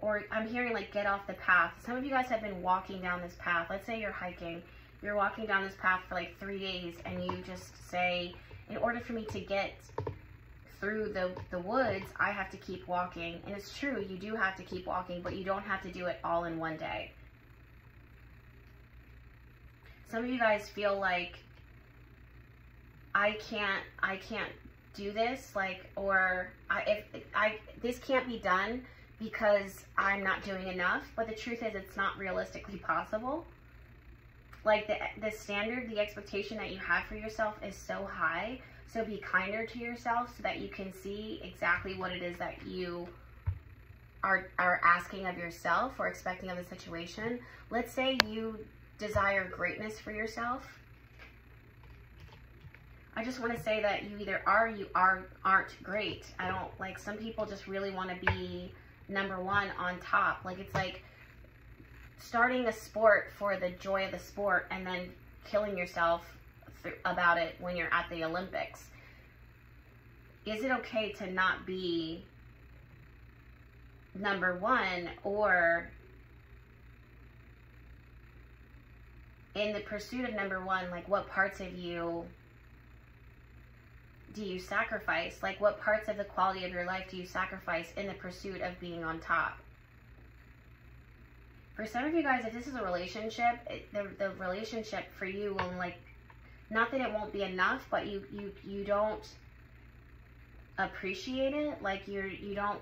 or I'm hearing like get off the path. Some of you guys have been walking down this path. Let's say you're hiking. You're walking down this path for like three days and you just say, in order for me to get through the, the woods, I have to keep walking. And it's true, you do have to keep walking, but you don't have to do it all in one day. Some of you guys feel like I can't, I can't do this, like, or I, if I, this can't be done because I'm not doing enough. But the truth is it's not realistically possible. Like the, the standard, the expectation that you have for yourself is so high so be kinder to yourself so that you can see exactly what it is that you are, are asking of yourself or expecting of the situation. Let's say you desire greatness for yourself. I just want to say that you either are you are aren't great. I don't like some people just really want to be number one on top. Like it's like starting a sport for the joy of the sport and then killing yourself about it when you're at the Olympics. Is it okay to not be number one or in the pursuit of number one, like what parts of you do you sacrifice? Like what parts of the quality of your life do you sacrifice in the pursuit of being on top? For some of you guys, if this is a relationship, it, the, the relationship for you will like not that it won't be enough, but you you you don't appreciate it. Like you're you don't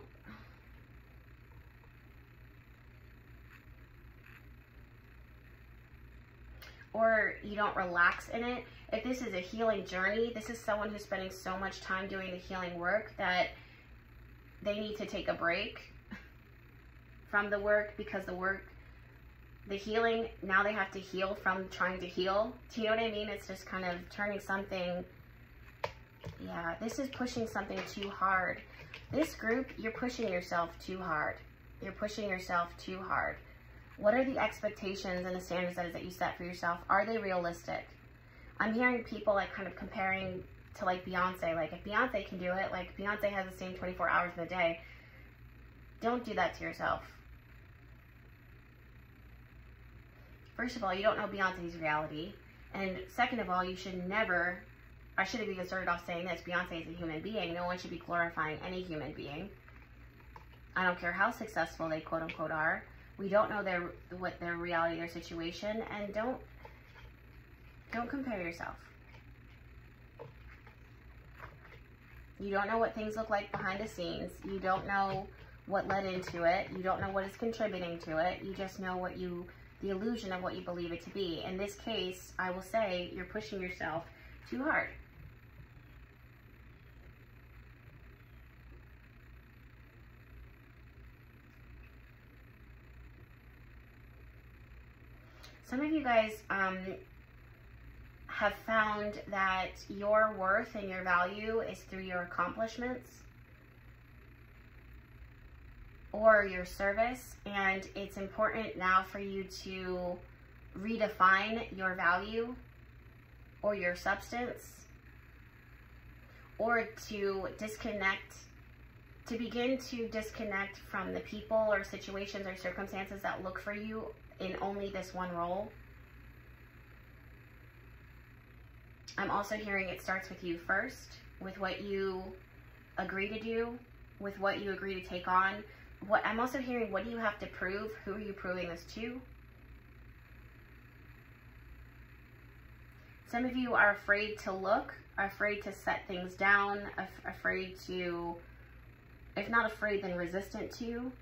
or you don't relax in it. If this is a healing journey, this is someone who's spending so much time doing the healing work that they need to take a break from the work because the work the healing, now they have to heal from trying to heal. Do you know what I mean? It's just kind of turning something, yeah, this is pushing something too hard. This group, you're pushing yourself too hard. You're pushing yourself too hard. What are the expectations and the standards that, is that you set for yourself? Are they realistic? I'm hearing people like kind of comparing to like Beyonce. Like if Beyonce can do it, like Beyonce has the same 24 hours in a day. Don't do that to yourself First of all, you don't know Beyonce's reality. And second of all, you should never, I should have even started off saying this, Beyonce is a human being. No one should be glorifying any human being. I don't care how successful they quote unquote are. We don't know their what their reality, their situation, and don't don't compare yourself. You don't know what things look like behind the scenes. You don't know what led into it. You don't know what is contributing to it. You just know what you the illusion of what you believe it to be. In this case, I will say you're pushing yourself too hard. Some of you guys um, have found that your worth and your value is through your accomplishments or your service and it's important now for you to redefine your value or your substance or to disconnect to begin to disconnect from the people or situations or circumstances that look for you in only this one role I'm also hearing it starts with you first, with what you agree to do, with what you agree to take on. What I'm also hearing, what do you have to prove? Who are you proving this to? Some of you are afraid to look, afraid to set things down, af- afraid to, if not afraid, then resistant to.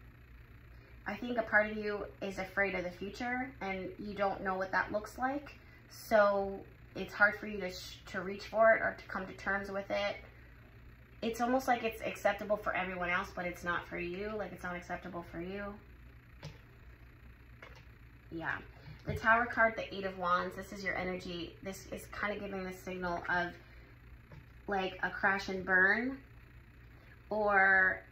I think a part of you is afraid of the future and you don't know what that looks like. So it's hard for you to, to reach for it or to come to terms with it. It's almost like it's acceptable for everyone else, but it's not for you. Like it's not acceptable for you. Yeah. The Tower card, the Eight of Wands, this is your energy. This is kind of giving the signal of like a crash and burn or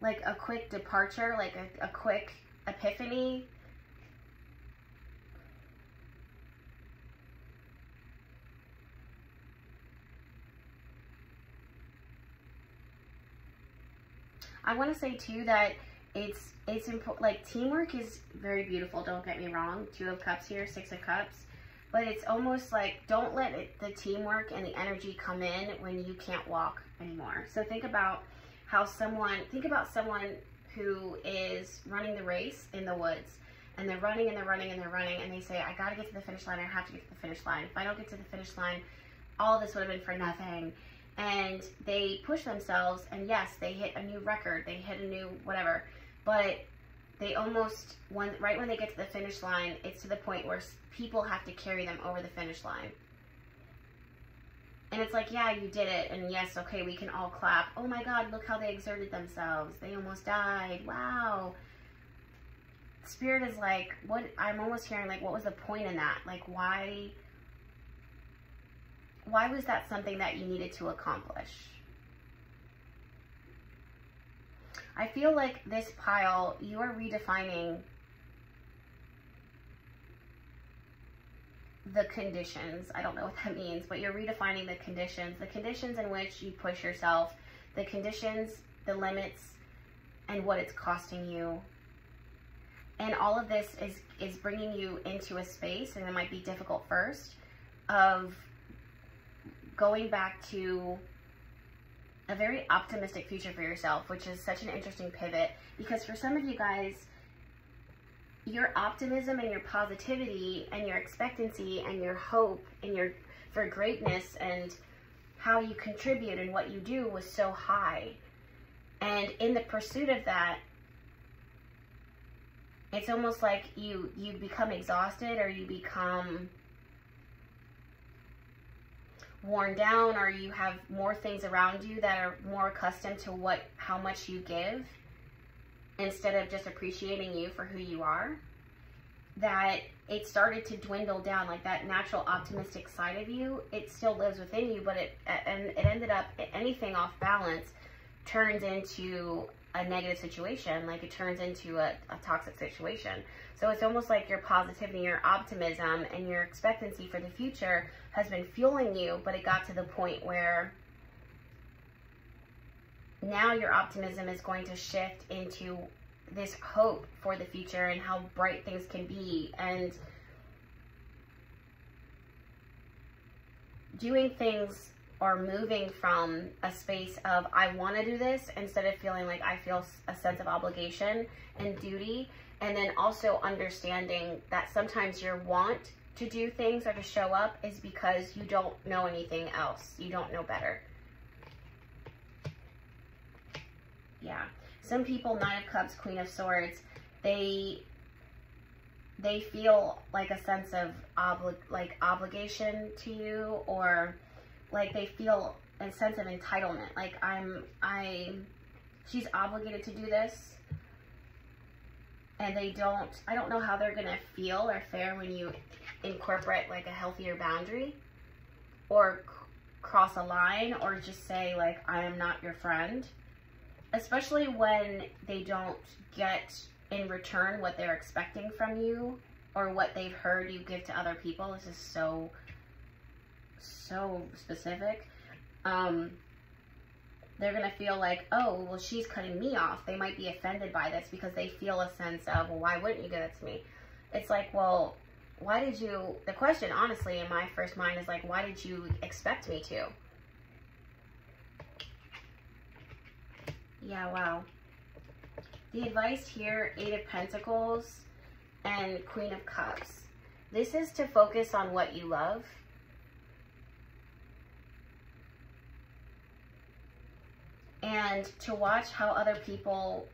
like a quick departure, like a, a quick epiphany I want to say too that it's it's important. Like teamwork is very beautiful. Don't get me wrong. Two of Cups here, Six of Cups, but it's almost like don't let it, the teamwork and the energy come in when you can't walk anymore. So think about how someone think about someone who is running the race in the woods and they're running and they're running and they're running and they say I got to get to the finish line. I have to get to the finish line. If I don't get to the finish line, all this would have been for nothing and they push themselves and yes they hit a new record they hit a new whatever. But they almost when right when they get to the finish line it's to the point where people have to carry them over the finish line. And it's like yeah you did it and yes okay we can all clap. Oh my god look how they exerted themselves. They almost died. Wow. Spirit is like what i'm almost hearing like what was the point in that? Like why why was that something that you needed to accomplish? I feel like this pile, you are redefining the conditions. I don't know what that means, but you're redefining the conditions, the conditions in which you push yourself, the conditions, the limits, and what it's costing you. And all of this is, is bringing you into a space, and it might be difficult first, of going back to a very optimistic future for yourself, which is such an interesting pivot because for some of you guys, your optimism and your positivity and your expectancy and your hope and your for greatness and how you contribute and what you do was so high. And in the pursuit of that, it's almost like you you become exhausted or you become worn down or you have more things around you that are more accustomed to what how much you give instead of just appreciating you for who you are that it started to dwindle down like that natural optimistic side of you it still lives within you but it and it ended up anything off balance turns into a negative situation like it turns into a, a toxic situation. So it's almost like your positivity your optimism and your expectancy for the future has been fueling you, but it got to the point where now your optimism is going to shift into this hope for the future and how bright things can be. And doing things or moving from a space of I want to do this instead of feeling like I feel a sense of obligation and duty. And then also understanding that sometimes your want to do things or to show up is because you don't know anything else. You don't know better. Yeah. Some people, Nine of Cups, Queen of Swords, they they feel like a sense of obli like obligation to you or like they feel a sense of entitlement. Like I'm I she's obligated to do this and they don't I don't know how they're gonna feel or fare when you incorporate like a healthier boundary or cross a line or just say like I am not your friend especially when they don't get in return what they're expecting from you or what they've heard you give to other people. This is so so specific. Um they're gonna feel like oh well she's cutting me off. They might be offended by this because they feel a sense of well why wouldn't you give it to me? It's like well why did you, the question honestly in my first mind is like, why did you expect me to? Yeah, wow. The advice here, Eight of Pentacles and Queen of Cups. This is to focus on what you love. And to watch how other people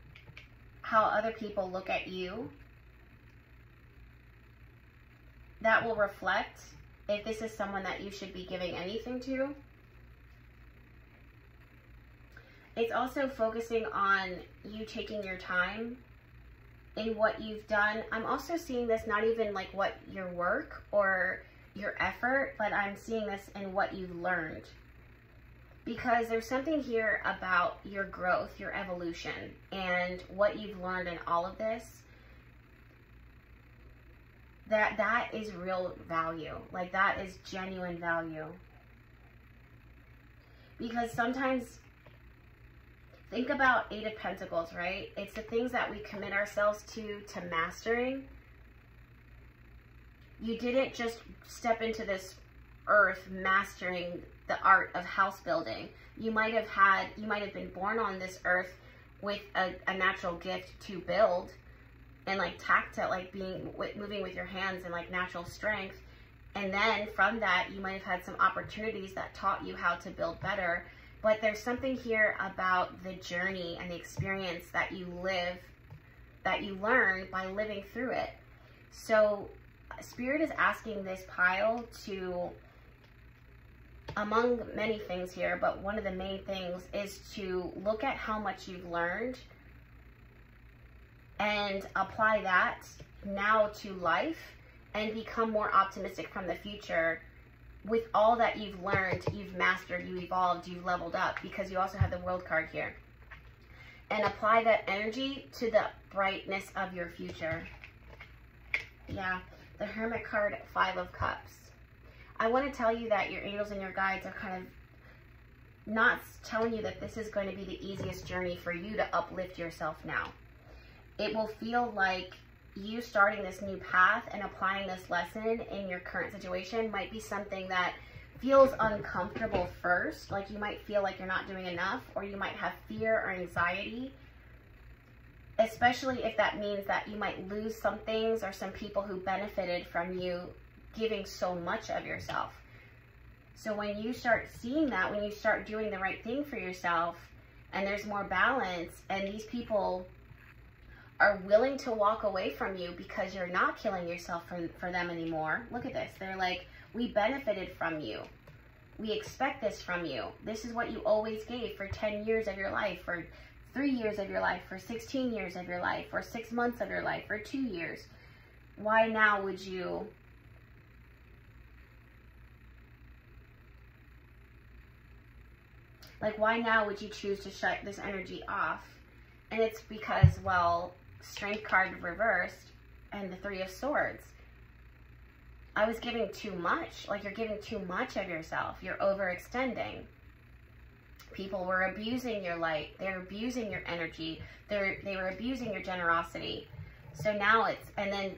how other people look at you. That will reflect if this is someone that you should be giving anything to. It's also focusing on you taking your time in what you've done. I'm also seeing this not even like what your work or your effort, but I'm seeing this in what you've learned. Because there's something here about your growth, your evolution, and what you've learned in all of this. That that is real value. Like that is genuine value. Because sometimes Think about Eight of Pentacles, right? It's the things that we commit ourselves to, to mastering. You didn't just step into this earth mastering the art of house building. You might have had, you might have been born on this earth with a, a natural gift to build and like tactile, like being, moving with your hands and like natural strength. And then from that, you might have had some opportunities that taught you how to build better but there's something here about the journey and the experience that you live, that you learn by living through it. So Spirit is asking this pile to, among many things here, but one of the main things is to look at how much you've learned and apply that now to life and become more optimistic from the future with all that you've learned, you've mastered, you evolved, you've leveled up because you also have the world card here. And apply that energy to the brightness of your future. Yeah, the Hermit card, Five of Cups. I want to tell you that your angels and your guides are kind of not telling you that this is going to be the easiest journey for you to uplift yourself now. It will feel like you starting this new path and applying this lesson in your current situation might be something that feels uncomfortable first. Like you might feel like you're not doing enough or you might have fear or anxiety. Especially if that means that you might lose some things or some people who benefited from you giving so much of yourself. So when you start seeing that, when you start doing the right thing for yourself and there's more balance and these people are willing to walk away from you because you're not killing yourself for, for them anymore. Look at this. They're like, we benefited from you. We expect this from you. This is what you always gave for 10 years of your life, for three years of your life, for 16 years of your life, for six months of your life, for two years. Why now would you like why now would you choose to shut this energy off and it's because well strength card reversed and the three of swords. I was giving too much. Like you're giving too much of yourself. You're overextending. People were abusing your light. They're abusing your energy. They're, they were abusing your generosity. So now it's, and then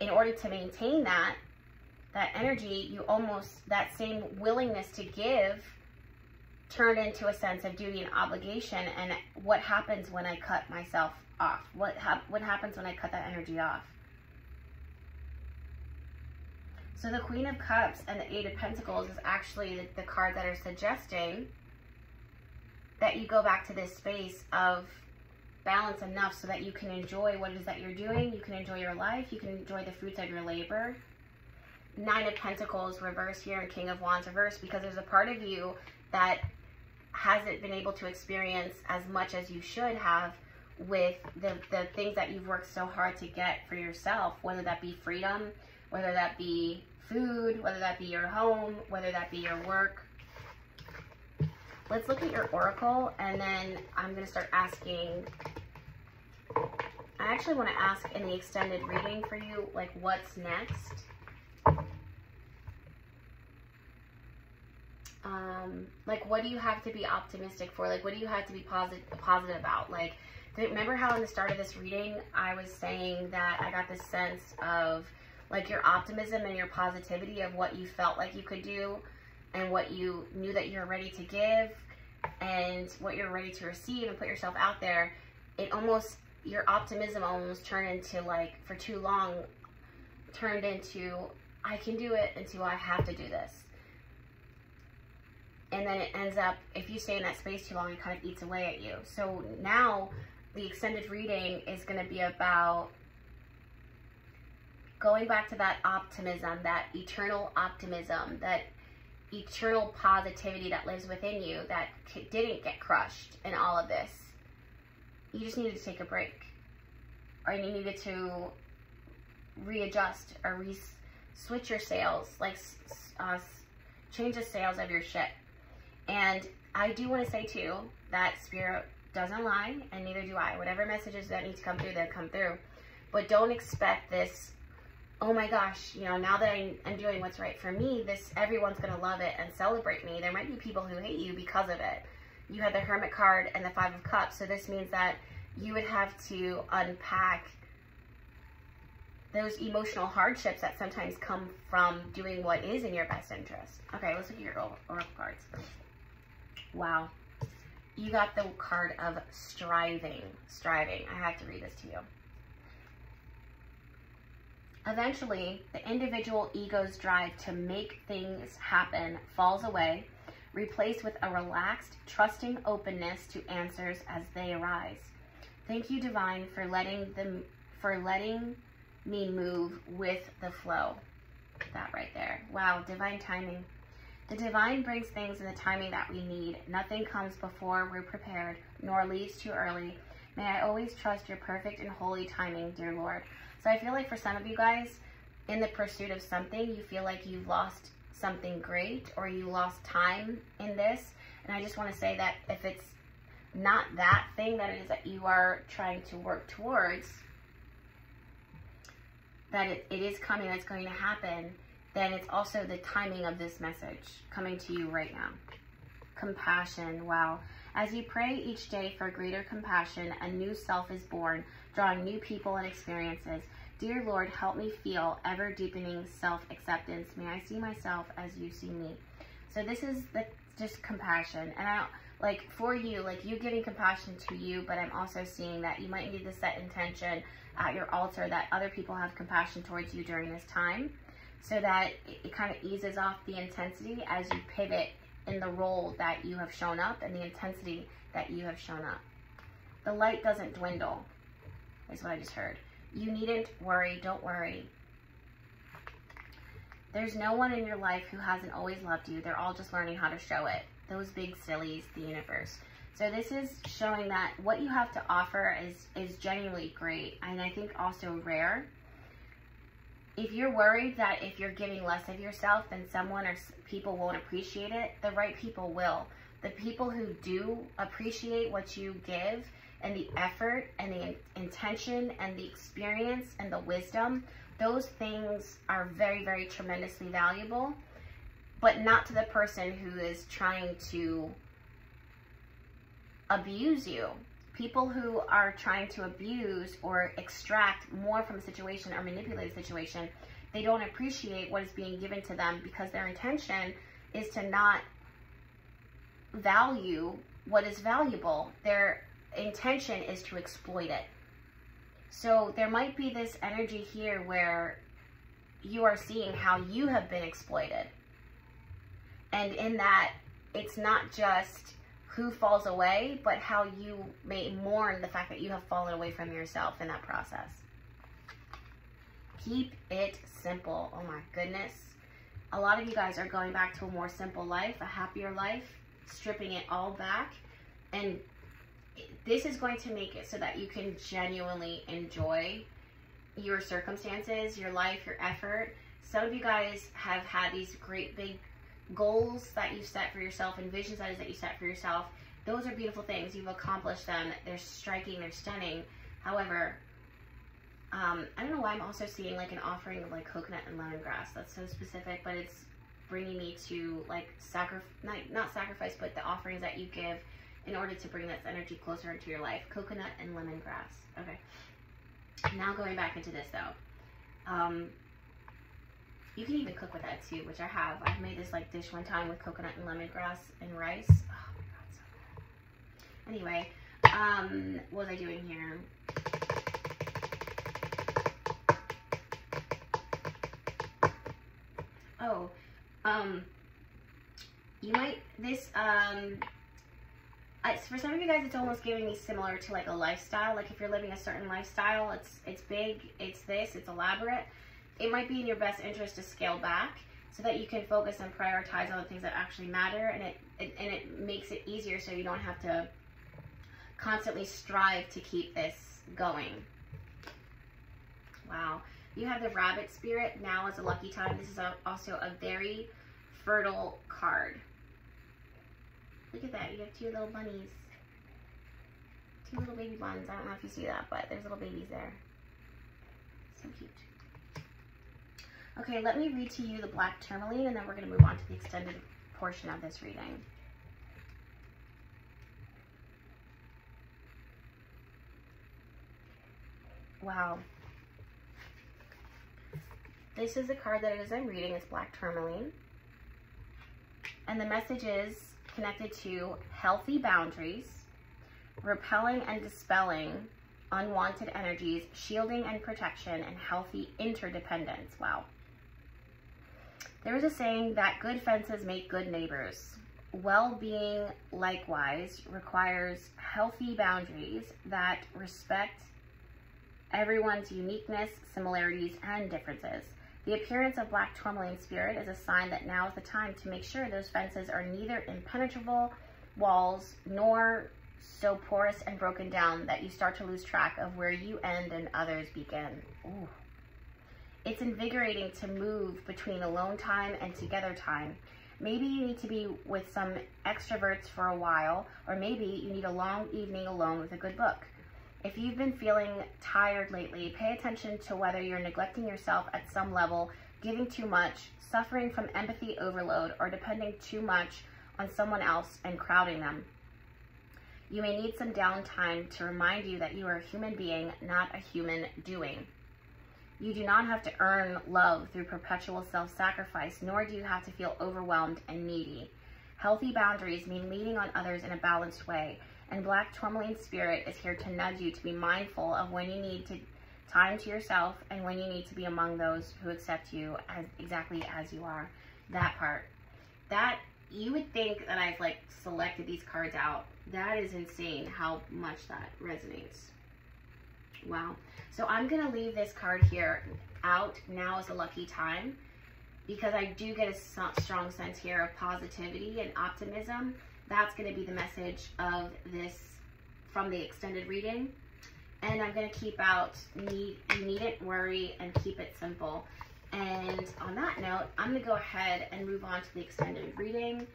in order to maintain that, that energy, you almost, that same willingness to give turned into a sense of duty and obligation. And what happens when I cut myself off? What, hap what happens when I cut that energy off? So the Queen of Cups and the Eight of Pentacles is actually the, the card that are suggesting that you go back to this space of balance enough so that you can enjoy what it is that you're doing. You can enjoy your life. You can enjoy the fruits of your labor. Nine of Pentacles reverse here and King of Wands reverse because there's a part of you that hasn't been able to experience as much as you should have with the, the things that you've worked so hard to get for yourself, whether that be freedom, whether that be food, whether that be your home, whether that be your work. Let's look at your oracle and then I'm going to start asking, I actually want to ask in the extended reading for you, like what's next? Um, like what do you have to be optimistic for? Like what do you have to be positive, positive about? Like remember how in the start of this reading, I was saying that I got this sense of like your optimism and your positivity of what you felt like you could do and what you knew that you're ready to give and what you're ready to receive and put yourself out there, it almost, your optimism almost turned into like, for too long, turned into, I can do it until I have to do this. And then it ends up, if you stay in that space too long, it kind of eats away at you. So now the extended reading is going to be about going back to that optimism, that eternal optimism, that eternal positivity that lives within you that didn't get crushed in all of this. You just needed to take a break. Or you needed to readjust or re switch your sails, like uh, change the sails of your ship. And I do want to say too that spirit doesn't lie, and neither do I. Whatever messages that need to come through, they'll come through. But don't expect this oh my gosh, you know, now that I'm, I'm doing what's right for me, this everyone's going to love it and celebrate me. There might be people who hate you because of it. You had the Hermit card and the Five of Cups, so this means that you would have to unpack those emotional hardships that sometimes come from doing what is in your best interest. Okay, let's look at your oracle cards. Wow. You got the card of striving. Striving. I have to read this to you. Eventually, the individual ego's drive to make things happen falls away, replaced with a relaxed, trusting openness to answers as they arise. Thank you, Divine, for letting them for letting me move with the flow. That right there. Wow, divine timing. The divine brings things in the timing that we need. Nothing comes before we're prepared, nor leaves too early. May I always trust your perfect and holy timing, dear Lord. So I feel like for some of you guys, in the pursuit of something, you feel like you've lost something great or you lost time in this. And I just want to say that if it's not that thing that it is that you are trying to work towards, that it, it is coming, that's going to happen, then it's also the timing of this message coming to you right now. Compassion, wow. As you pray each day for greater compassion, a new self is born, drawing new people and experiences. Dear Lord, help me feel ever deepening self acceptance. May I see myself as you see me. So this is the just compassion, and I like for you, like you giving compassion to you, but I'm also seeing that you might need to set intention at your altar that other people have compassion towards you during this time, so that it, kind of eases off the intensity as you pivot in the role that you have shown up and the intensity that you have shown up. The light doesn't dwindle, is what I just heard. You needn't worry. Don't worry. There's no one in your life who hasn't always loved you. They're all just learning how to show it. Those big sillies, the universe. So this is showing that what you have to offer is, is genuinely great. And I think also rare. If you're worried that if you're giving less of yourself, then someone or people won't appreciate it, the right people will. The people who do appreciate what you give and the effort and the intention and the experience and the wisdom, those things are very, very tremendously valuable, but not to the person who is trying to abuse you. People who are trying to abuse or extract more from a situation or manipulate a situation, they don't appreciate what is being given to them because their intention is to not value what is valuable. Their intention is to exploit it. So there might be this energy here where you are seeing how you have been exploited. And in that, it's not just who falls away, but how you may mourn the fact that you have fallen away from yourself in that process. Keep it simple. Oh my goodness. A lot of you guys are going back to a more simple life, a happier life, stripping it all back and this is going to make it so that you can genuinely enjoy your circumstances, your life, your effort. Some of you guys have had these great big goals that you set for yourself and visions that is that you set for yourself. Those are beautiful things. You've accomplished them. They're striking. They're stunning. However, um, I don't know why I'm also seeing like an offering of like coconut and lemongrass. That's so specific, but it's bringing me to like sacrifice, not, not sacrifice, but the offerings that you give in order to bring this energy closer into your life. Coconut and lemongrass. Okay. Now going back into this though. Um, You can even cook with that too, which I have. I've made this like dish one time with coconut and lemongrass and rice. Oh my god, so good. Anyway, um, what was I doing here? Oh, um, you might, this, um, I, for some of you guys, it's almost giving me similar to like a lifestyle. Like if you're living a certain lifestyle, it's, it's big, it's this, it's elaborate. It might be in your best interest to scale back so that you can focus and prioritize on the things that actually matter and it, it and it makes it easier so you don't have to constantly strive to keep this going. Wow. You have the rabbit spirit. Now is a lucky time. This is a, also a very fertile card. Look at that. You have two little bunnies. Two little baby buns. I don't know if you see that, but there's little babies there. So cute. Okay, let me read to you the black tourmaline and then we're going to move on to the extended portion of this reading. Wow. This is the card that as I'm reading. It's black tourmaline. And the message is connected to healthy boundaries, repelling and dispelling unwanted energies, shielding and protection, and healthy interdependence. Wow. There is a saying that good fences make good neighbors. Well-being, likewise, requires healthy boundaries that respect everyone's uniqueness, similarities, and differences. The appearance of black tourmaline spirit is a sign that now is the time to make sure those fences are neither impenetrable walls nor so porous and broken down that you start to lose track of where you end and others begin. Ooh. It's invigorating to move between alone time and together time. Maybe you need to be with some extroverts for a while, or maybe you need a long evening alone with a good book. If you've been feeling tired lately, pay attention to whether you're neglecting yourself at some level, giving too much, suffering from empathy overload, or depending too much on someone else and crowding them. You may need some downtime to remind you that you are a human being, not a human doing. You do not have to earn love through perpetual self-sacrifice, nor do you have to feel overwhelmed and needy. Healthy boundaries mean leaning on others in a balanced way and Black Tourmaline Spirit is here to nudge you to be mindful of when you need to time to yourself and when you need to be among those who accept you as exactly as you are. That part. That, you would think that I've like selected these cards out. That is insane how much that resonates. Wow. So I'm going to leave this card here out. Now is a lucky time because I do get a strong sense here of positivity and optimism that's going to be the message of this from the extended reading. And I'm going to keep out need, you needn't worry and keep it simple. And on that note, I'm to go ahead and move on to the extended reading.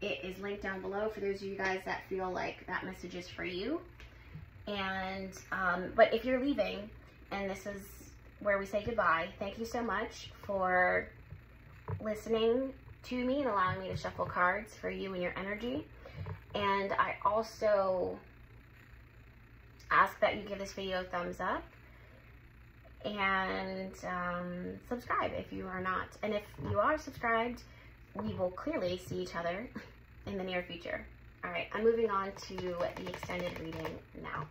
It is linked down below for those of you guys that feel like that message is for you. And, um, but if you're leaving, and this is where we say goodbye, thank you so much for listening to me and allowing me to shuffle cards for you and your energy. And I also ask that you give this video a thumbs up and um, subscribe if you are not. And if you are subscribed, we will clearly see each other in the near future. All right, I'm moving on to the extended reading now.